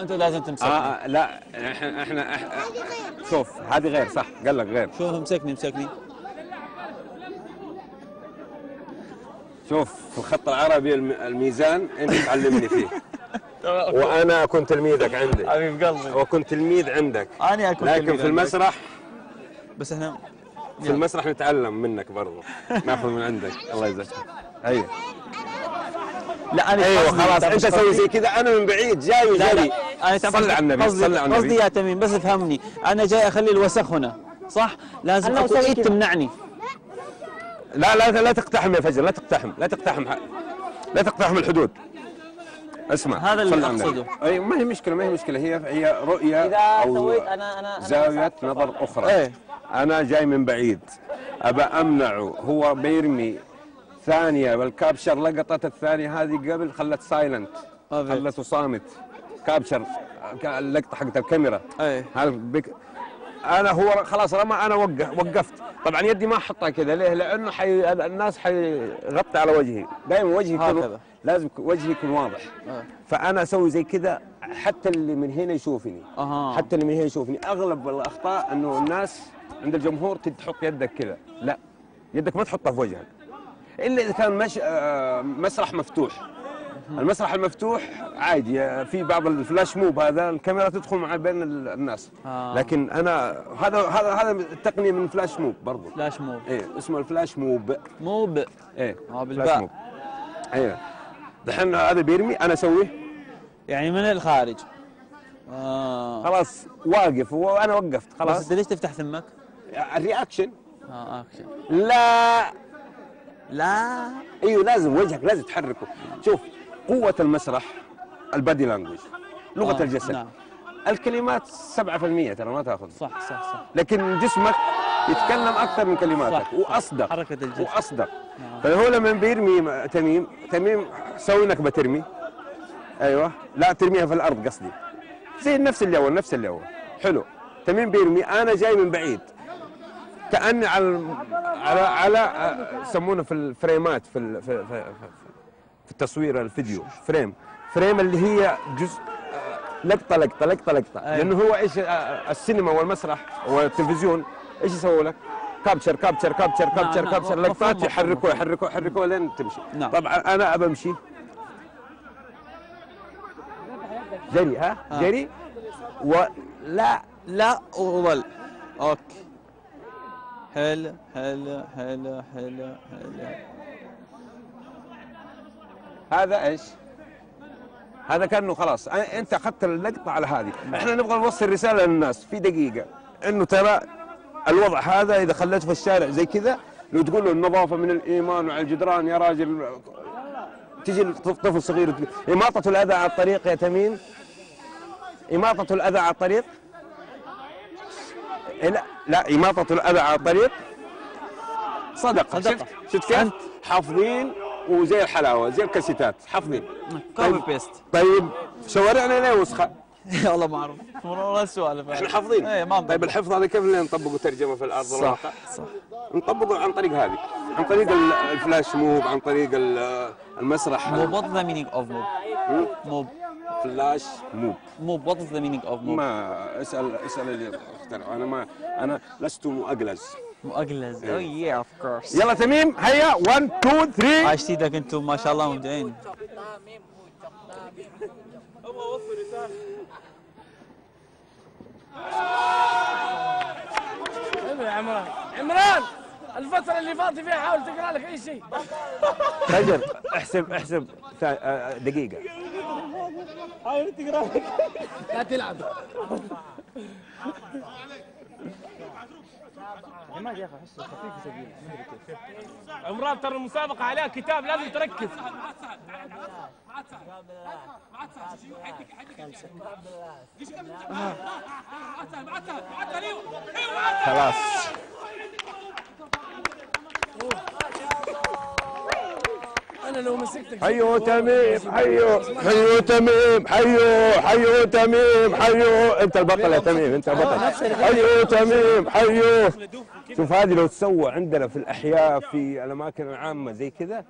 انت لازم تمسكني. آه آه، لا إحنا إحنا إح- شوف هذه غير صح قال لك غير. شوف مسكني مسكني شوف في الخط العربي الم- الميزان انت تعلمني فيه. وأنا كنت تلميذك عندي. حبيب قلبي. وكنت تلميذ عندك. أنا اكون لكن تلميذ في عندك. المسرح بس إحنا في المسرح نتعلم منك برضه ناخذ من عندك. الله يجزاك أيوه. لا أنا أيوه قصدي- خلاص أنت سوي قصدي- زي كذا. أنا من بعيد جاي وجري لا أنا صل على النبي قصدي صل على قصدي النبي يا تميم بس افهمني. أنا جاي أخلي الوسخ هنا صح؟ لازم أنا اكو أسوي ايد. تمنعني. لا لا لا تقتحم يا فجر لا تقتحم لا تقتحم لا تقتحم الحدود. اسمع هذا اللي. أقصده. أي ما هي مشكلة ما هي مشكلة هي هي رؤية إذا أو سويت أنا أنا أنا زاوية نظر أخرى. إيه. أنا جاي من بعيد. ابى امنعه هو بيرمي ثانية بالكابشر لقطت الثانية هذه قبل خلت سايلنت. خلته صامت. كابشر اللقطة حقت الكاميرا. إيه هذا بك أنا هو خلاص رمى أنا وقف وقفت. طبعا يدي ما أحطها كذا. ليه؟ لأنه حي... الناس حيغطي على وجهي. دائما وجهي يكون. لازم وجهي يكون واضح. آه. فأنا أسوي زي كذا حتى اللي من هنا يشوفني. أها. حتى اللي من هنا يشوفني. أغلب الأخطاء إنه الناس عند الجمهور تحط يدك كذا. لا. يدك ما تحطها في وجهك. إلا إذا كان مش... آه، مسرح مفتوح. المسرح المفتوح عادي آه، في بعض ال flash mob هذا الكاميرا تدخل مع بين ال- الناس. آه. لكن أنا هذا هذا هذا التقنية من flash mob برضو. flash mob. إيه اسمه ال flash mob. mob إيه آه فلاش بالباء. mob. أيوه دحين هذا بيرمي أنا أسويه؟ يعني من الخارج. آه. خلاص واقف. وأنا وقفت بس خلاص أنت ليش تفتح ثمك؟ ال reaction. آه اكشن لا. لا. إيوه لازم وجهك لازم تحركه. شوف قوة المسرح ال body language لغة آه، الجسد. نعم. الكلمات 7% ترى ما تاخذ. صح صح صح. لكن جسمك يتكلم أكثر من كلماتك صح. وأصدق حركة الجسم. وأصدق. نعم. فهو لما بيرمي تميم تميم سوي انك بترمي. أيوه. لا ترميها في الأرض قصدي. زي نفس اللي اول نفس اللي اول حلو. تميم بيرمي أنا جاي من بعيد. كاني على على على آه، يسمونه في ال frame ات في في في, في, في التصوير الفيديو frame frame اللي هي جزء آه، لقطة لقطة لقطة لقطة أيوة. لأنه هو إيش آه، السينما والمسرح والتلفزيون إيش يسوي لك؟ capture capture capture capture نعم، capture لقطات يحركوها. يحركوها يحركوها لين تمشي نعم. طبعا أنا أبى أمشي جري ها آه. جري ولا لا وظل أوكي حلو حلو حلو حلو حلو هذا إيش؟ هذا كأنه خلاص. أنت أخذت اللقطة على هذه، إحنا نبغى نوصل رسالة للناس في دقيقة. إنه ترى الوضع هذا إذا خليته في الشارع زي كذا لو تقول له النظافة من الإيمان وعلى الجدران يا راجل تجي طفل صغير. إماطة الأذى على الطريق يا تميم؟ إماطة الأذى على الطريق؟ لا لا إماطة الأذى على الطريق. صدقة. صدقة. شفت كيف؟ حافظين وزي الحلاوة زي الكاسيتات. حافظين. copy paste طيب شوارعنا ليه وسخة؟ والله ما أعرف. والله السوالف إحنا حافظين. ما طيب الحفظ هذا كيف اللي نطبقه ترجمة في الأرض صح الواقع؟ صح. نطبقه عن طريق هذه عن طريق ال- ال flash mob عن طريق ال- المسرح. mob is the meaning of mob mob flash mob. mob is the meaning of mob ما اسال اسأل اللي اخترعه أنا ما أنا لست مؤجلز. مؤجلز. oh yeah of course. يلا تميم هيا. 1 2 3 عايش سيدك أنتم ما شاء الله مبدعين حلو يا عمران. عمران الفترة اللي فاضي فيها حاول تقرأ لك أي شيء. فجر احسب احسب. تا- آه، دقيقة. حاول تقرأ لك. لا تلعب. عمران ترى المسابقة عليها كتاب لازم تركز. خلاص. أنا لو مسكتك حيو تميم حيو. حيو تميم حيو حيو تميم حيو. انت البطل يا تميم انت البطل حيو تميم حيو. شوف هذه لو تسوى عندنا في الأحياء في الأماكن العامة زي كذا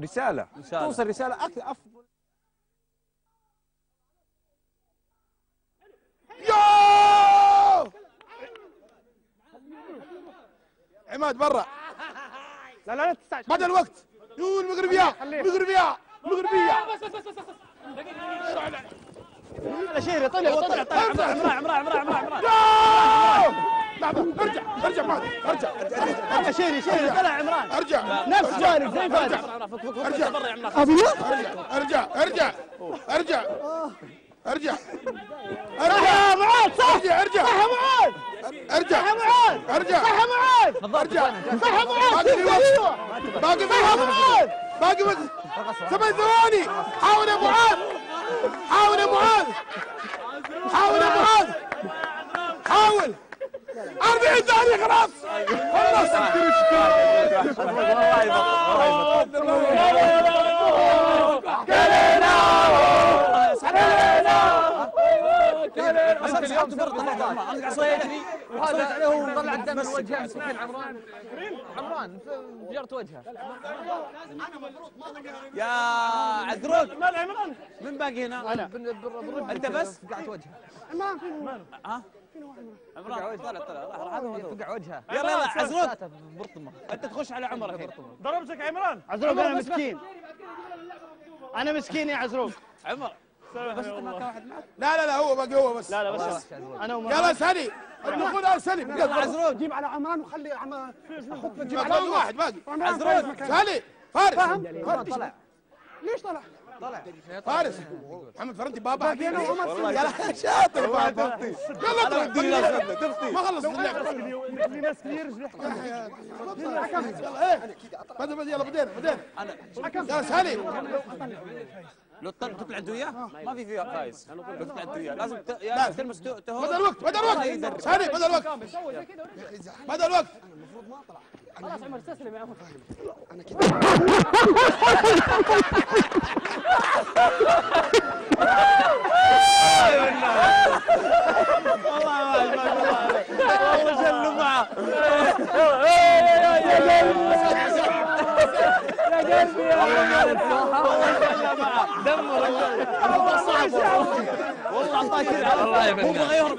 رسالة. رسالة. توصل رسالة. افضل يو عماد برا. لا لا لا تستعجل. بعد الوقت. يو المغربية المغربية المغربية لا شيري طلع طلع طلع عمران عمران عمران عمران عمران يو لحظة ارجع ارجع معي ارجع ارجع شيري شيري طلع عمران. أرجع. نفس فارس زي فارس أرجع. أرجع. أرجع. أرجع أرجع أرجع. يا معاذ صح. أرجع أرجع. صح يا معاذ أرجع. صح يا معاذ أرجع. صح يا معاذ ارجع. باقي باقي ثواني حاول يا معاذ حاول يا معاذ حاول يا معاذ حاول. 40 ثانية خلاص. خلاص وهذا هو طلع الدم من وجهه مسكين عمران. عمران جرت وجهه. يا عذروق مال عمران. من باقي هنا؟ أنا أنت بس؟ فقعت وجهه. ها؟ عمران. طلع طلع فقع وجهه. يلا يلا عزروق أنت تخش على عمر ضربتك عمران؟ عزروق أنا مسكين. أنا مسكين يا عزروق عمر. بس انت ما كان واحد معك؟ لا لا لا هو باقي هو بس. لا لا بس. أنا ومران يلا سالي الدخول على سلم يلا عزروق جيب على عمران وخلي عمران باقي واحد باقي. عزروق سالي فارس. فارس. طلع. ليش طلع؟ فارس. محمد فرنتي بابا حبيبي. يلا شاطر. بابا يلا اطلع ما خلص. اللعبه اللي ماسك لي رجلي يلا إيه. بدل بدل يلا بدينا بدينا يلا سالي لو طلع تطلع انت وياه ما في فيها فايز لو تطلع وياه لازم ت- لا. لازم تلمس تهون بدل الوقت بدل الوقت سالي بدل الوقت بدل الوقت خلاص عمر استسلم يا عمر والله شلوا معه والله اعطاه كذا الله يبارك هو بغيره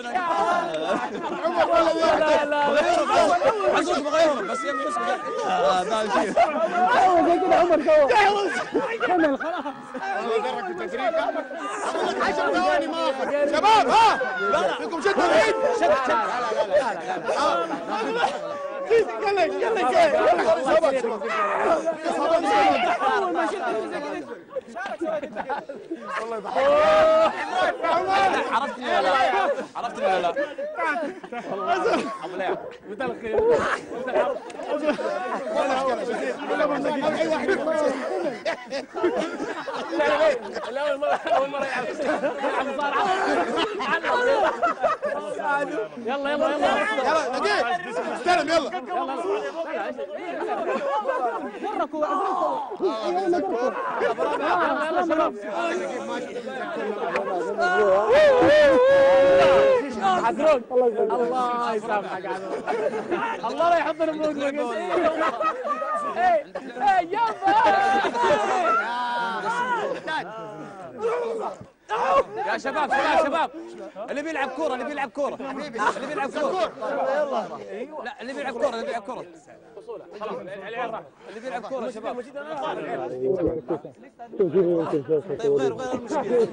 بغيره عزوز بغيره بس يمسك عشر ثواني ما اخذ شباب ها فيكم شد العيد شد يلا يلا يلا عرفتني ولا لا؟ عرفتني ولا لا؟ ابو لعب اول مره اول مره يلعب يلعب مصارعه يلا يلا يلا يلا استلم يلا شباب عذرون الله يسامحك عذرون الله لا النمرود وقت إيه إيه يابا يا شباب شباب شباب. اللي بيلعب كورة اللي بيلعب كورة. اللي بيلعب كورة. لا اللي بيلعب كورة اللي بيلعب كورة. اللي بيلعب كورة شباب. طيب غير غير المشكلة.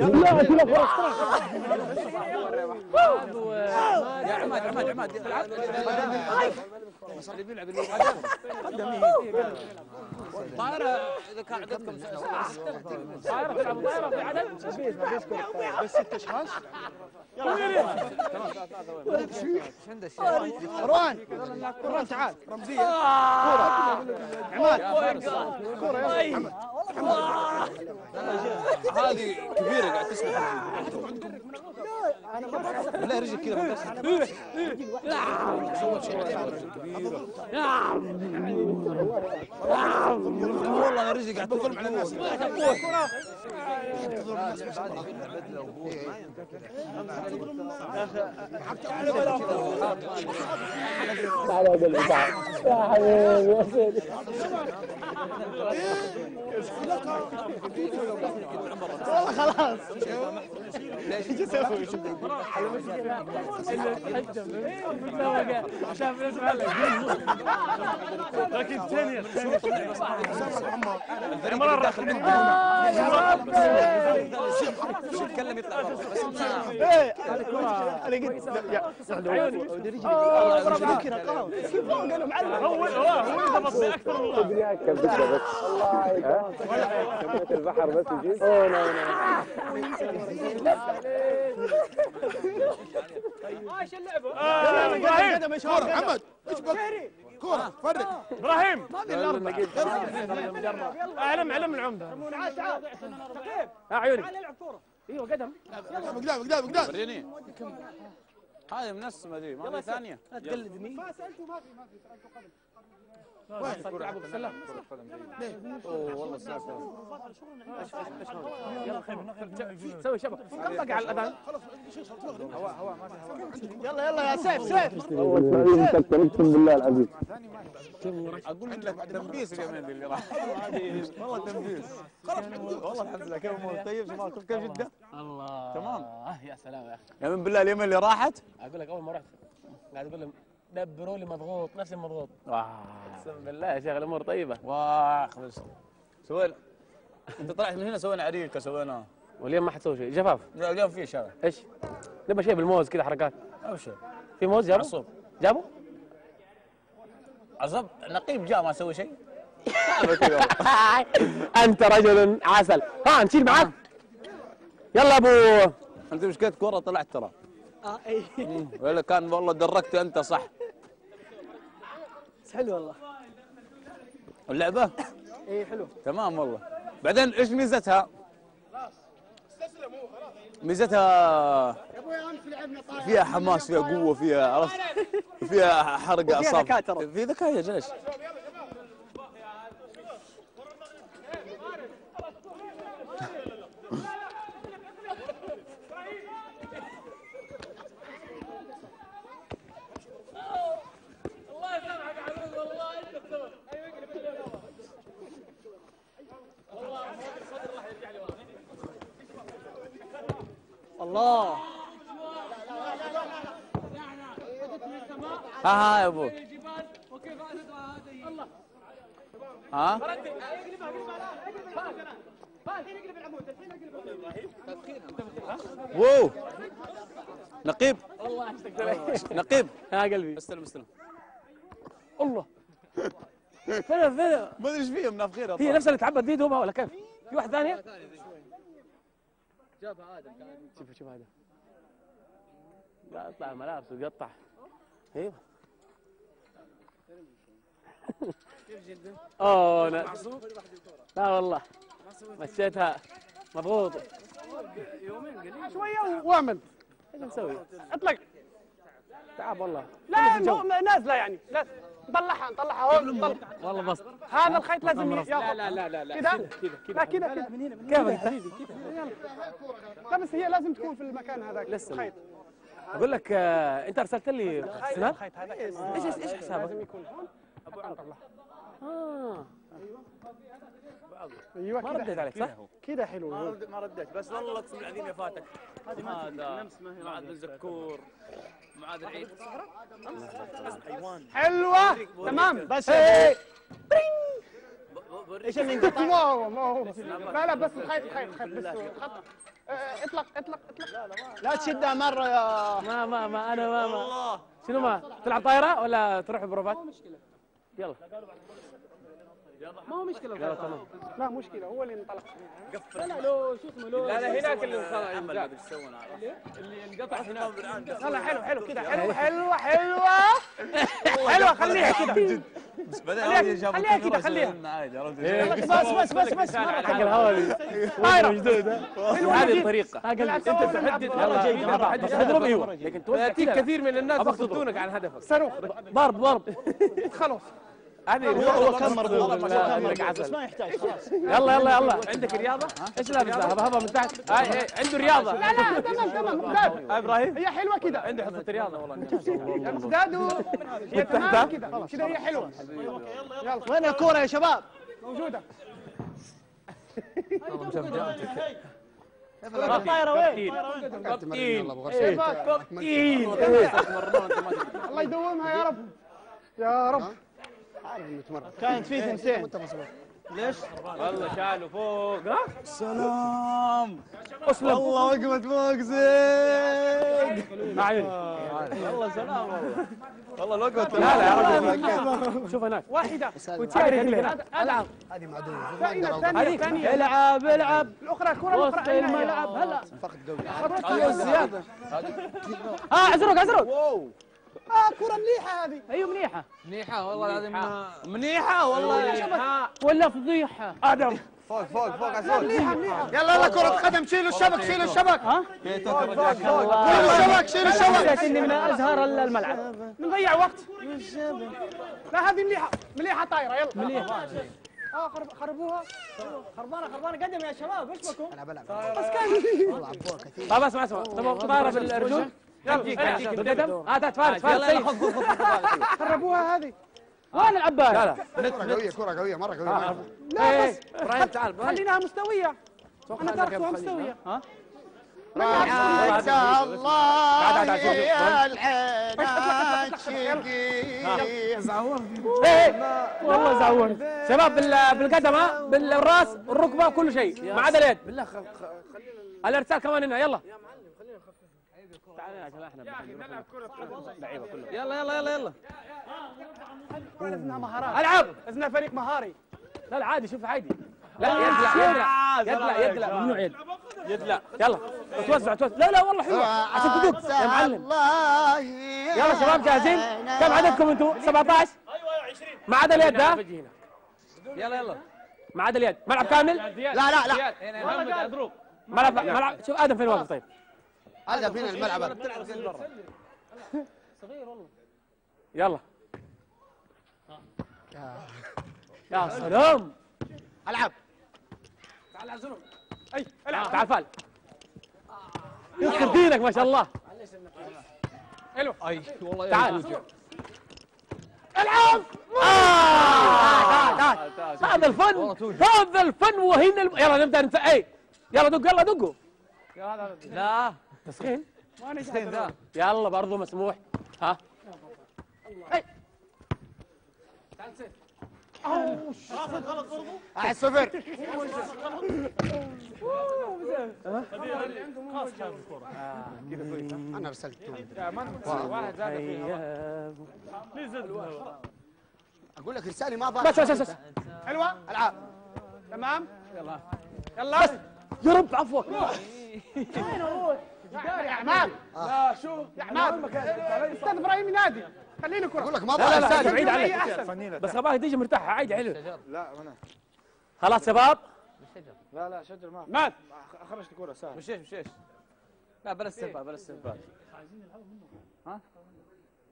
يا عماد عماد عماد اللي بيلعب اللي طايره اذا كان عندكم طايره تلعب طايره في عدد مروان مروان تعال. رمزية. هذه كبيرة قاعد تسمع. لا رجل كذا والله رجلي قاعد تظلم على الناس. شاف اسمه لكن ثانية عمران راح يتكلم يطلع انت هو هو هو ضبط أكثر من الله بس ها؟ كمية البحر بس يجيب آه، إبراهيم كورة محمد إيش كورة فرق إبراهيم اعلم علم العمده ها عيوني أيوه قدم قدام قدام قدام وريني. هذه من نفس ما ما في ثانية. لا تقلدني. تلعبوا بالسلام يلا خير سوي شبك كم بقى على الاذان يلا يلا يا سيف سيف اقسم بالله العظيم أقول لك تنبيس اليومين اللي راح والله تنبيس والله الحمد لله كيف امورك طيب شباب كيف جده؟ الله تمام. آه يا سلام يا أخي يا من بالله اليومين اللي راحت أقول لك اول ما رحت قاعد أقول لهم دبروا لي مضغوط نفسي مضغوط. أقسم بالله يا شيخ الأمور طيبة. واخ بس سوينا. أنت طلعت من هنا سوينا عريكه سوينا. واليوم ما حتسوي شيء. جفاف. لا اليوم في شارع إيش؟ نبغى شيء بالموز كذا حركات. ابشر في موز جابوا؟ عصب. جابوا؟ عصب؟ نقيب جاء ما سوي شيء. أنت رجل عسل. ها نشيل معاك. يلا أبو. أنت مشكلة كورة طلعت ترى. آه اي. ولا كان والله دركت أنت صح. بس حلو والله. اللعبة؟ اي حلو. تمام والله. بعدين إيش ميزتها؟ ميزتها فيها حماس فيها قوة فيها عرفت؟ فيها حرق أعصاب. ذكاء ترى. في ذكاء يا جلش الله. ها ها يا أبو. ها؟ وو نقيب. نقيب. ها قلبي. استلم استلم. الله. فين فين ما أدري إيش فيهم نافخين هي نفسها اللي تعبت دي دوبها ولا كيف؟ في واحد ثانية؟ شوف شوف هذا. لا اطلع ملابس وقطع أيوه. أوه لا. لا والله. مشيتها مضغوط. شوية واعمل إيش نسوي؟ اطلق. تعب والله. لا نازلة يعني. لا. نطلعها نطلعها هون نطلع والله بس. هذا الخيط لازم لا ياخذ لا لا لا. لا كذا كذا كذا كذا كيف كذا؟ لا بس هي لازم تكون في المكان هذاك لسه. الخيط. أقول لك آه، أنت أرسلت لي سناب إيش إيش حسابك؟ لازم يكون هون. حتى نطلعها آه. أيوه. ما كذا رديت عليك صح؟ كذا حلو. ما رديت بس والله اقسم العظيم يا فاتك هذا معاذ بن زكور معاذ العيد. حيوان. حلوة. تمام. بس إيش اللي؟ ما هو ما هو لا لا بس الخيط الخيط الخيط بس خط آه، اطلق اطلق اطلق. لا تشدها مرة يا ما ما ما أنا ما ما. شنو ما؟ تلعب طايرة ولا تروح بروفات؟ يلا. ما هو مشكلة تمام. لا مشكلة. هو اللي انطلق. لا لا لو شو اسمه لو لا لا هناك اللي عمل انقطع إيش يسوون. اللي انقطع هناك. لا لا حلو حلو كذا حلو حلوة حلوة حلوة خليها كذا بس خليها- بعدين خليها كذا، خليها. بس بس بس بس حق الهواء طايرة. هذه الطريقة. أنت تحدد سوا. جيدة تحدد تضرب أيوه لكن كذا كثير من الناس يصدونك عن هدفك. صاروخ. ضرب ضرب. خلاص. هذه هو كان عندك بس ما يحتاج. خلاص يلا يلا يلا. عندك رياضة؟ إيش لابس هبه هبه من تحت. هاي عنده رياضة. لا لا تمام تمام. مقداد إبراهيم؟ هي حلوة كذا. عنده حصة رياضة والله. مقداد و- هي تمام كذا. كذا هي حلوة. يلا وين الكورة يا شباب؟ موجودة. الطايره وين؟ كابتن شباب كابتن. الله يدومها يا رب. يا رب. كانت في ثنتين. والله شالوا فوق. ها؟ سلام. أسلم. والله وقفت فوق زين. ما عليك والله سلام والله. والله الوقت لا لا يا رجل شوف هناك. واحدة. وتشارك رجلين ألعب. هذه معدومة. هذيك الثانية العب العب. الأخرى الكره وسط الملعب. هلا فقد قوي أيوه زيادة. آه أزرق أزرق. آه كره مليحه هذه أيوه منيحه منيحه والله العظيم منيحه والله ولا فضيحه آدم فوق فوق فوق عسول مليحه مليحه يلا يلا كرة قدم شيلوا الشبك شيلوا الشبك شيلوا الشبك شيلوا الشبك اني من ازهر الملعب نضيع وقت لا هذه مليحه مليحه طايره يلا مليحه آه خرب خربوها خربانه خربانه قدم يا شباب إيش بكم؟ العب العب بس كان والله عبوها كثير طيب اسمع اسمع تبغى طايره بالرجول يلا بالقدم آه تعال فارس فارس خربوها هذه. وين العباية؟ لا لا. كرة قوية كرة قوية مرة قوية لا بس إبراهيم تعال إبراهيم خليناها مستوية. أنا تركتها مستوية. ها؟ رحمة الله يا الحين والله زعور شباب بال- بالقدم ها؟ بالراس الركبة كل شيء. ما عدا اليد. بالله الارسال كمان هنا يلا. تعال عشان إحنا لعيبة كلهم يلا يلا يلا يلا. لازمها مهارات. ألعب! لازمنا فريق مهاري. لا لا عادي شوف عادي. لا يدلع يدلع يدلع يدلع ممنوع يد يدلع. يلا توزع توزع. لا لا والله حلوة. عشان تدق يا معلم. يلا شباب جاهزين؟ كم عددكم أنتم 17 ما عدا اليد ها؟ يلا يلا. ما عدا اليد. ملعب كامل؟ لا لا لا. ملعب ملعب شوف آدم فين واقف طيب. هذا فينا الملعب. هذا. يلا. يا سلام. العب. أي العب. تعال فال يخرب دينك ما شاء الله أي والله تعال. العب. آه! تعال تعال. هذا الفن. هذا الفن وهنا الم... يلا نبدأ. أي. يلا دق يلا دقوا. لا. تسخين تسخين ذا. يلا برضو مسموح. ها؟ واحد صفر أنا ارسلت أقول لك رسالي ما بس بس بس حلوة؟ العب تمام؟ يلا. يلا. بس. يا رب عفوك. يا عماد. لا شوف يا عماد. أستاذ إبراهيم ينادي. خليني كرة. أقول لك ما لا لا لا بعيد عليك بس ابغاك تيجي مرتاح عادي حلو لا أنا خلاص شباب لا لا شجر ما. مات. خرجت الكرة سهل. مش إيش مش إيش. لا بلا استهبال بلا استهبال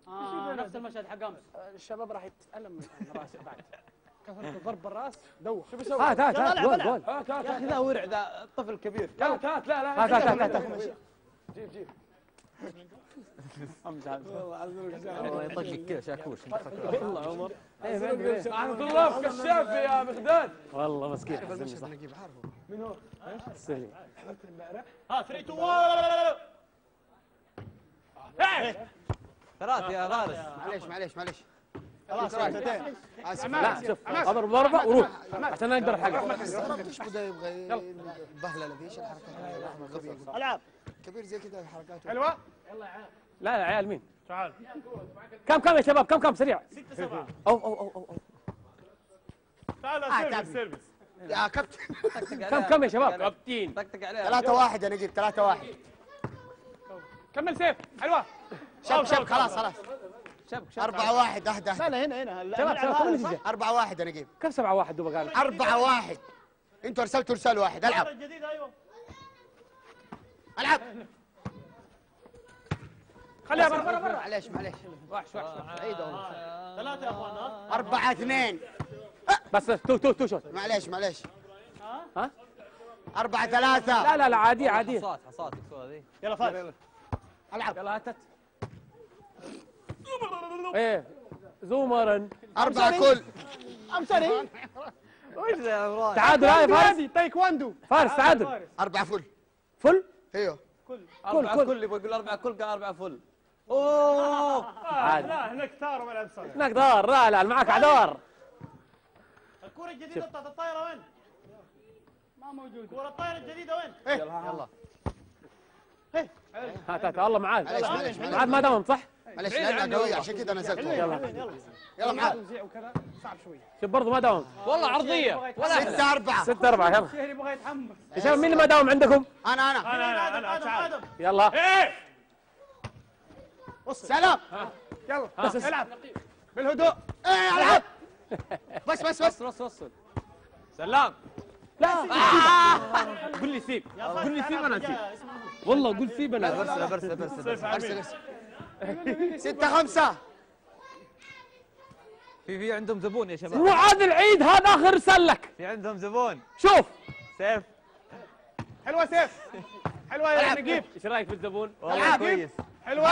آه نفس المشهد حق أمس. الشباب راح يتألم. من راسه بعد. كثرة ضرب بالراس دوخ. شو بيسوي؟ هات هات هات. جول جول هات هات يا أخي ذا ورع ذا طفل كبير. هات هات لا لا هات هات هات. هات. جيب جيب. والله يطقك كذا شاكوش والله عمر. أنا طلاب كشاف يا مخداد والله مسكين. حزني صح. من هو؟ السهلي ها 3 2 1 ثلاث يا فارس معليش معليش معليش. خلاص لا شوف اضرب ضربه وروح. عشان أقدر الحقه إيش بدا يبغى فيش الحركات ألعب. كبير زي كذا حركاته حلوة؟ لا لا عيال مين؟ تعال. كم كم يا شباب؟ كم كم؟ سريع. 6 7 أو أو أو أو تعال service service. يا كابتن. كم كم يا شباب؟ كابتن طقطق عليها. ثلاثة واحد يا نجيب ثلاثة واحد. كمل سيف. حلوة. شب شب خلاص خلاص. شبك شبك. أربعة واحد أهدى لا لا هنا هنا شباب شباب كم النتيجه أربعة واحد يا نجيب كم سبعة واحد دوبك قال أربعة واحد. أنتوا أرسلتوا رسالة واحد. ألعب. الجديد أيوه. ألعب. خليها برا برا برا. معليش معليش وحش وحش عيدة والله. ثلاثة يا أخوان ها. أربعة اثنين. بس تو تو تو شوت. معليش معليش ها؟ أربعة ثلاثة. لا لا لا عادية عادية. حصات حصات يكسوها ذي يلا فاز. ألعب. يلا هاتت. إيه زومرا. أربعة كل. امسري وش ذا يا تعادل هاي فارس. تايكواندو. فارس تعادل أربعة فل فل؟ إيوه. أربعة كل. كل يبغى يقول أربعة كل قال أربعة فل. أوه عادي. لا هناك ثار وما لعب صالح هناك دار لا لا معك عدار الكرة الجديدة بتاعت الطايرة وين؟ ما موجود كرة الطايرة الجديدة وين؟ يلا هات هات والله معاذ معليش معليش معليش معاذ ما داوم صح؟ معليش لأنها قوية عشان كذا نزلت يلا يلا توزيع وكذا. صعب شوية. شوف برضه ما داوم. والله عرضية. ولا أحلى. ستة أربعة. ستة أربعة يلا. شهري يبغى يتحمس يا شباب مين اللي ما داوم عندكم؟ أنا أنا. أنا أنا أنا تعال يلا. سلام. يلا. العب. بالهدوء. إيه العب. بس بس بس. بس بس بس. سلام. لا. قول لي سيب. قول لي سيب أنا سيب. والله قول سيب أنا. برسل برسل برسل ارسل ارسل ستة خمسة. في في عندهم زبون يا شباب. معاذ العيد هذا آخر رسال لك في عندهم زبون. شوف. سيف. حلوة سيف. حلوة يا نجيب إيش رأيك في الزبون؟ والله كويس. حلوة.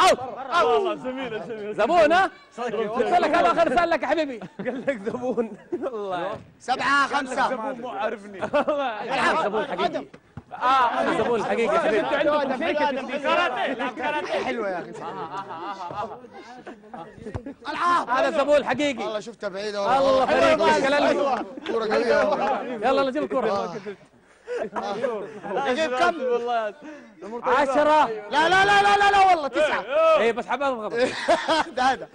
اوت والله زميل زميل زبون ها؟ قلت لك هذا آخر رسال لك يا حبيبي. قال لك زبون. والله. سبعة خمسة. مو عارفني زبون حقيقي. آه. هذا زبون حقيقي يا حبيبي أنتوا عندكم كاراتيه. لعب كاراتيه. حلوة يا أخي. العاب. هذا زبون حقيقي. والله شفتها بعيدة الله والله فريق لك كورة قوية والله. يلا يلا جيب الكرة نجيب كم؟ عشرة. لا لا لا لا لا لا والله تسعة. اي بس حباب غلط ده هذا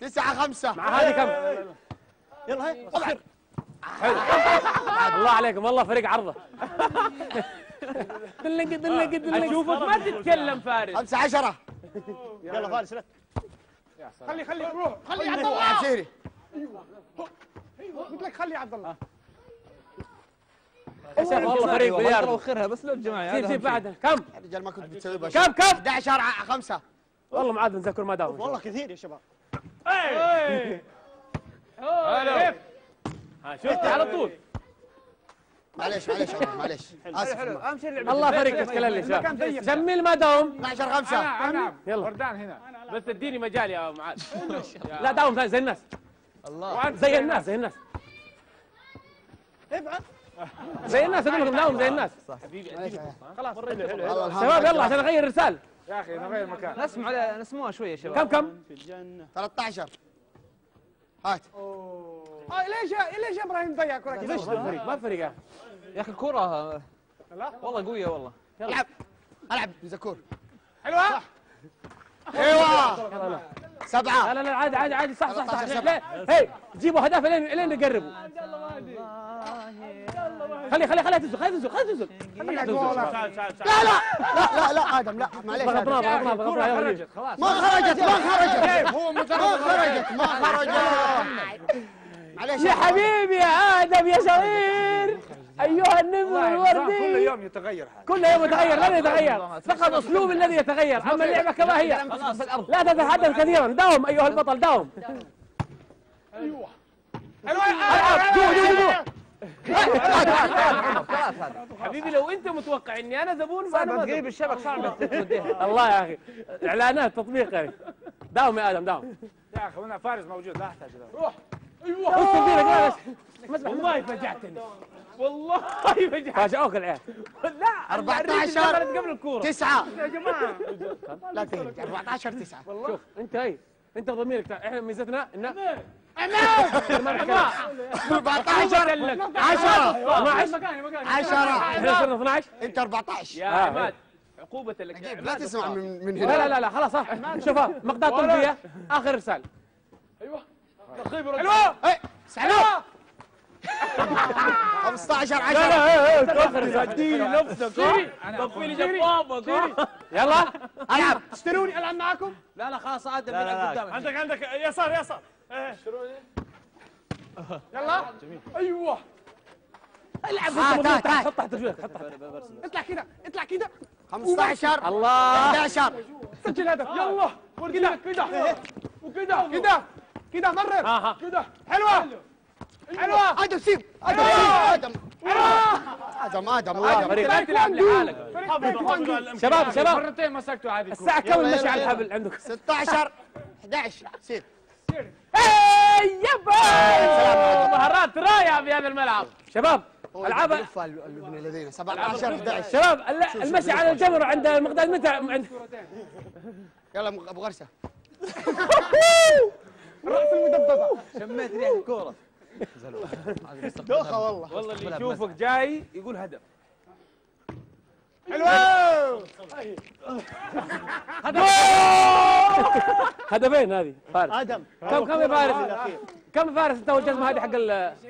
تسعة خمسة. مع هذه كم؟ يلا هاي. حلو. الله عليكم. والله فريق عرضة. دلق دلق دلق أشوفك. ما تتكلم فارس. خمسة عشرة. يلا فارس لا خلي خلي روح. خلي عبد الله. عسيري قلت لك خلي عبد الله. يا شيخ والله فريق بلياردو. وخرها بس لو جماعي سيب سيب بعده كم؟ يا رجال ما كنت بتسوي بس كم؟ كم؟ 11 ع- خمسة. والله معاذ نذكر ما داوم. والله كثير يا شباب. ها شفت على طول. معليش معليش معليش. آسف. حلو اهم شيء اللعبة. الله فريق تتكلم لي شباب جميل ما داوم؟ 12 خمسة. نعم يلا. وردان هنا. بس اديني مجال يا معاذ لا داوم زي الناس. الله. زي الناس زي الناس. ابعد. زي الناس أقول لكم داوم زي الناس. خلاص. والله شباب يلا عشان اغير رسال يا أخي نغير مكان نسمع على نسموها شوي يا شباب. كم كم؟ في الجنة 13 هات آه ليش ليش يا إبراهيم ضيع كرة كذا؟ ما فريق ما فريق يا أخي. الكره لا. والله قوية والله. العب. العب. زكور حلوة؟ أيوه. لا سبعة. لا لا عادي عادي عادي. صح صح صح. 13 لا هي جيبوا اهداف لين لين يقربوا. خلي خلي خلي تنزل خلي تنزل خلي تنزل. لا لا. لا لا لا آدم لا معليش يلا. نجي. ما خرجت ما خرجت. ما خرجت. ما خرجت. يا حبيبي يا آدم يا صغير أيها النمر كل الوردي يوم يتغير حاله كل يوم يتغير لن يتغير. فقط أسلوب الذي يتغير أما اللعبة كما هي. لا تتحدث كثيرا. داوم أيها البطل داوم جوا جوا خلاص هذا حبيبي لو أنت متوقع إني أنا زبون فانا ما تقريب الشبك صعب الله. يا أخي. إعلانات تطبيق أخي داوم يا آدم داوم يا أخي هنا فارس موجود لا أحتاج له والله فجعتني. والله فجعتني. فاجئوك العيال لا 14 قبل الكورة. تسعة. يا جماعة. لا تهلك 14 9 شوف أنت هي أنت ضميرك. تعال. إحنا ميزتنا ان 14 10 10 إحنا صرنا 12 أنت 14 يا عماد عقوبة لك. لا تسمع من هنا لا لا لا خلاص صح. شوف مقطع طلبية آخر رسالة. إيه سلام. 15 10 اخر رسالة نفسك طفي جبابك يلا. ألعب. تشتروني ألعب معاكم؟ لا لا خلاص آدم بيلعب قدامك. عندك عندك. يسار يسار. يلا. أيوه. العب انت تعال،. حط تحت رجلك حط تحت. اطلع كده اطلع كده. 15 الله. 11 سجل هدف. يلا. كده كده وكده كده كده مرر. ها كده. حلوة. حلوة. آدم سيب. آدم سيب. آدم. آدم آدم آدم. فريق لا تلعب لحالك شباب شباب. مرتين مسكته عادي. الساعة كم المشي على. الحبل عندك 16 11 سيب. اي يبا! سلام. مهارات رايعة في هذا الملعب. شباب العاب العب ابن الذين 17 11 شباب ال- المشي على الجمر عند المقداد متى؟ عند يلا أبو غرسة. الراس المدببة. شميت ريحه الكورة. دوخة والله. والله اللي يشوفك جاي يقول هدف. حلوة! هدفين هذه. فارس. آدم كم كم يا فارس؟ كم يا فارس انت والجزمة هذه حق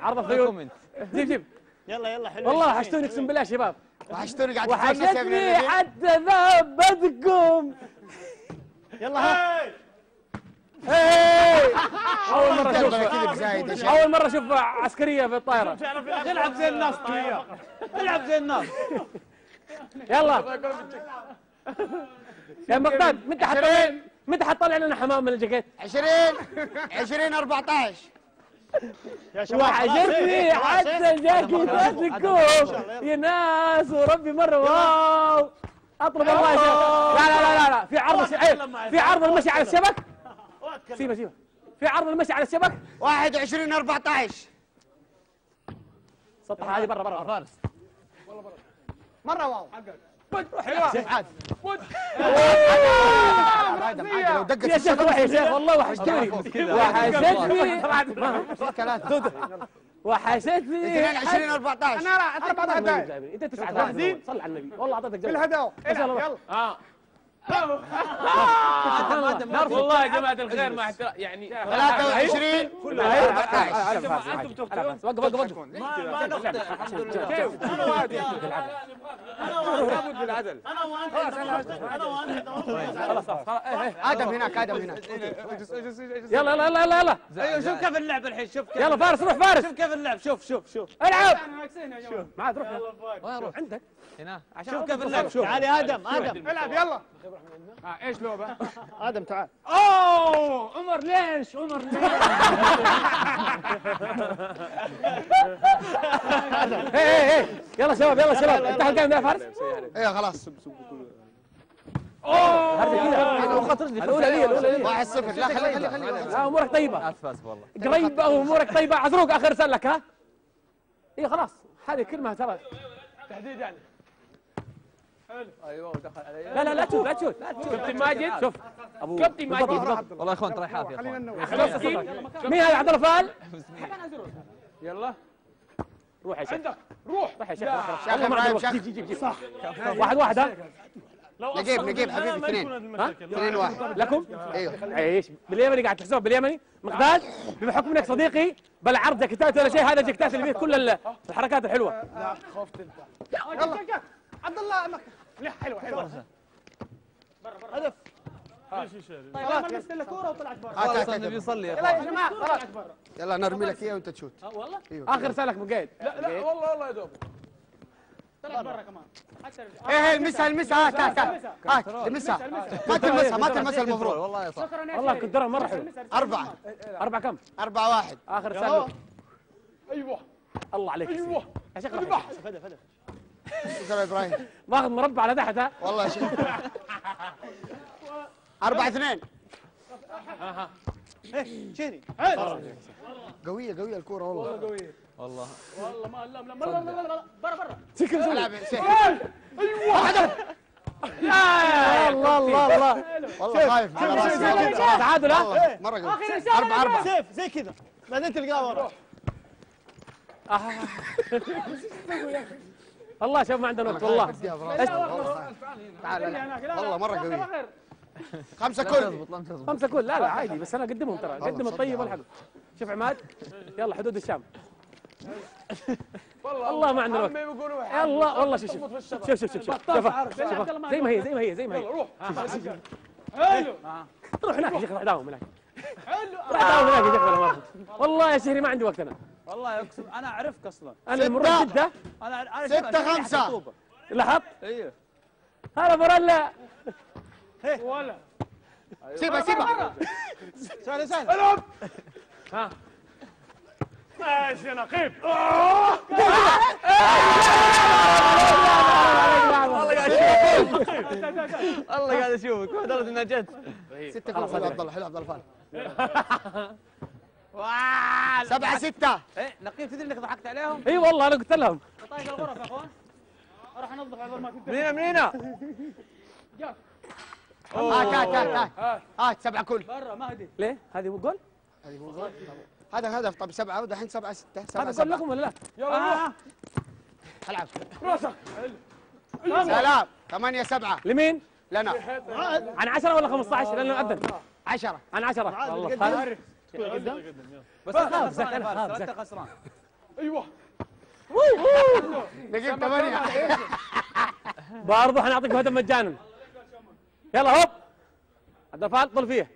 عرض الخيول جيب جيب. يلا يلا حلو والله وحشتوني اقسم بالله يا شباب. وحشتوني قاعد وحشتني حتى ذابتكم يلا ها. أول مرة أشوف يا أول مرة أشوف عسكرية في الطائرة. العب زي الناس العب زي الناس. يلا. يا مقداد متى حطلع متى حطلع لنا حمام من الجاكيت. 20 20 14 وحشتني حتى جاكيتاتكم يا ناس وربي مرة واو. أطلب الله يا شيخ لا لا لا لا. في عرض في عرض المشي على الشبك سيبه سيبه. في عرض المشي على الشبك؟ 21 14 سطح هذه برا برا. فارس. مرة واو. عاد. آدم عاد لو دقت يا شيخ روح يا شيخ. والله وحشتني. وحشتني. وحشتني. 22 14 أنا لا أنت بعد. هدايا أنت تسعة. جاهزين صل على النبي. والله اعطيتك في جواب الهداوه يلا. آه والله يا جماعة الخير مع يعني 23 14 أنتم بتقتلون وقف وقف وقف. ما نقطع الحمد لله. لابد بالعدل خلاص خلاص. إيه، إيه. آدم هناك آدم هناك. يلا يلا يلا يلا يلا. أيوه شوف كيف اللعب الحين. شوف كيف يلا فارس روح فارس. شوف كيف اللعب. شوف شوف شوف. العب. شوف. معاد روح. وين؟ عندك. هنا. شوف كيف اللعب. شوف. تعال يا آدم. آدم العب يلا. آه إيش لعبة؟ آدم تعال. أوه عمر ليش؟ عمر ليش؟ إيه إيه إيه. يلا شباب يلا شباب. افتح الجيم ده يا فارس. إيه خلاص. الأولى لي الأولى. لي 1 0 لا خلي خلي خلي لا أمورك طيبة. اسف اسف والله. قريبه وامورك طيبة. عزروق آخر رسالة لك ها؟ إيه خلاص. هذه كلمة ترى. تحديد يعني. لا لا لا تشوف لا تشوف كابتن ماجد شوف. ابو كابتن ماجد. والله يا أخوان ترى حافي مين هذا؟ عبد الله فال يلا. روح يا شيخ. عندك. روح. روح يا شيخ شيخ. إبراهيم شيخ. جيب جيب جيب صح. واحد واحد ها؟ نجيب نجيب حبيبي اثنين. ها؟ 2 1 لكم؟ أيوه. إيش باليمني قاعد تحسبها باليمني. مقداد بحكم انك صديقي بلا عرض جاكيتات ولا شيء هذا جاكيتات اللي فيه كل ال- الحركات الحلوة. لا خفت انت يلا. عبد الله مك- لا حلوة حلوة. هدف. طيب أنا لمست الكوره وطلعت برا. هات النبي. يصلي يا يلا يا جماعة خلاص يلا نرمي لك إياه وأنت تشوت. آخر رسالة مقيد لا لا والله والله يا دوب. طلع برا كمان. حتى إيه المسها المسها هات هات هات. هات المسها ما تلمسها ما تلمسها المفروض. والله صح شكرا يا والله شيخ. قدرها مره حلو أربعة. أربعة كم؟ أربعة واحد. آخر رسالة أيوه. الله عليك أيوه. يا شيخ روح. شكرا يا إبراهيم. ماخذ مربع على تحت ها؟ والله يا شيخ أربعة اثنين. شيري قوية قوية الكورة والله. والله والله. ما لا لا لا لا لا لا برا برا. يا سيف يا الله الله الله والله خايف. على راسي. تعادل ها؟ والله. مرة قوي. أربعة أربعة. سيف زي كذا. بعدين تلقاه ورا. الله شوف ما عندنا وقت والله. والله تعال والله مرة قوية. خمسة كل. خمسة كل. لا لا عادي بس أنا اقدمهم ترى. قدم الطيب والحق. شوف عماد. يلا حدود الشام. والله ما عندنا وقت. يلا والله شوف شوف شوف شوف شوف. شوف. شوف زي ما هي زي ما هي زي ما هي. روح. حلو. روح هناك يا شيخ روح. داوم هناك. روح داوم هناك يا شيخ. والله يا شهري ما عندي وقت أنا. والله اقسم أنا أعرفك أصلا. أنا المرة ستة. جدة. أنا أنا ستة شايف- خمسة. خطوبة. لاحظت أيوه هلا مرلا ولا. سيبها سيبها. سهل سهل ها. ماشي يا نقيب. والله قاعد اشوفك والله قاعد اشوفك ما درت انها جت ستة كل حلو عبد الله حلو عبد الله فال سبعة ستة. إيه نقيب تدري إنك ضحكت عليهم؟ إي والله أنا قلت لهم. طايق الغرف يا أخوان. أروح انظف عقبال ما تنتهي منينا منينا هات هات هات هات. هات سبعة كل. برا ما هدي ليه؟ هذه هو جول؟ هذا هدف طب سبعة ودحين سبعة ستة سبعة هذا جول لكم ولا لا؟ آه. العب سلام. ثمانية سبعة. لمين؟ لنا. عن 10 ولا 15 لأنه اذن عشرة. عن 10 والله خالد. بس أنا خاف، أنت. خسران. أيوه. نجيب ثمانية. برضه حنعطيك هدف مجانا. يلا هوب. عبد الفال طل فيه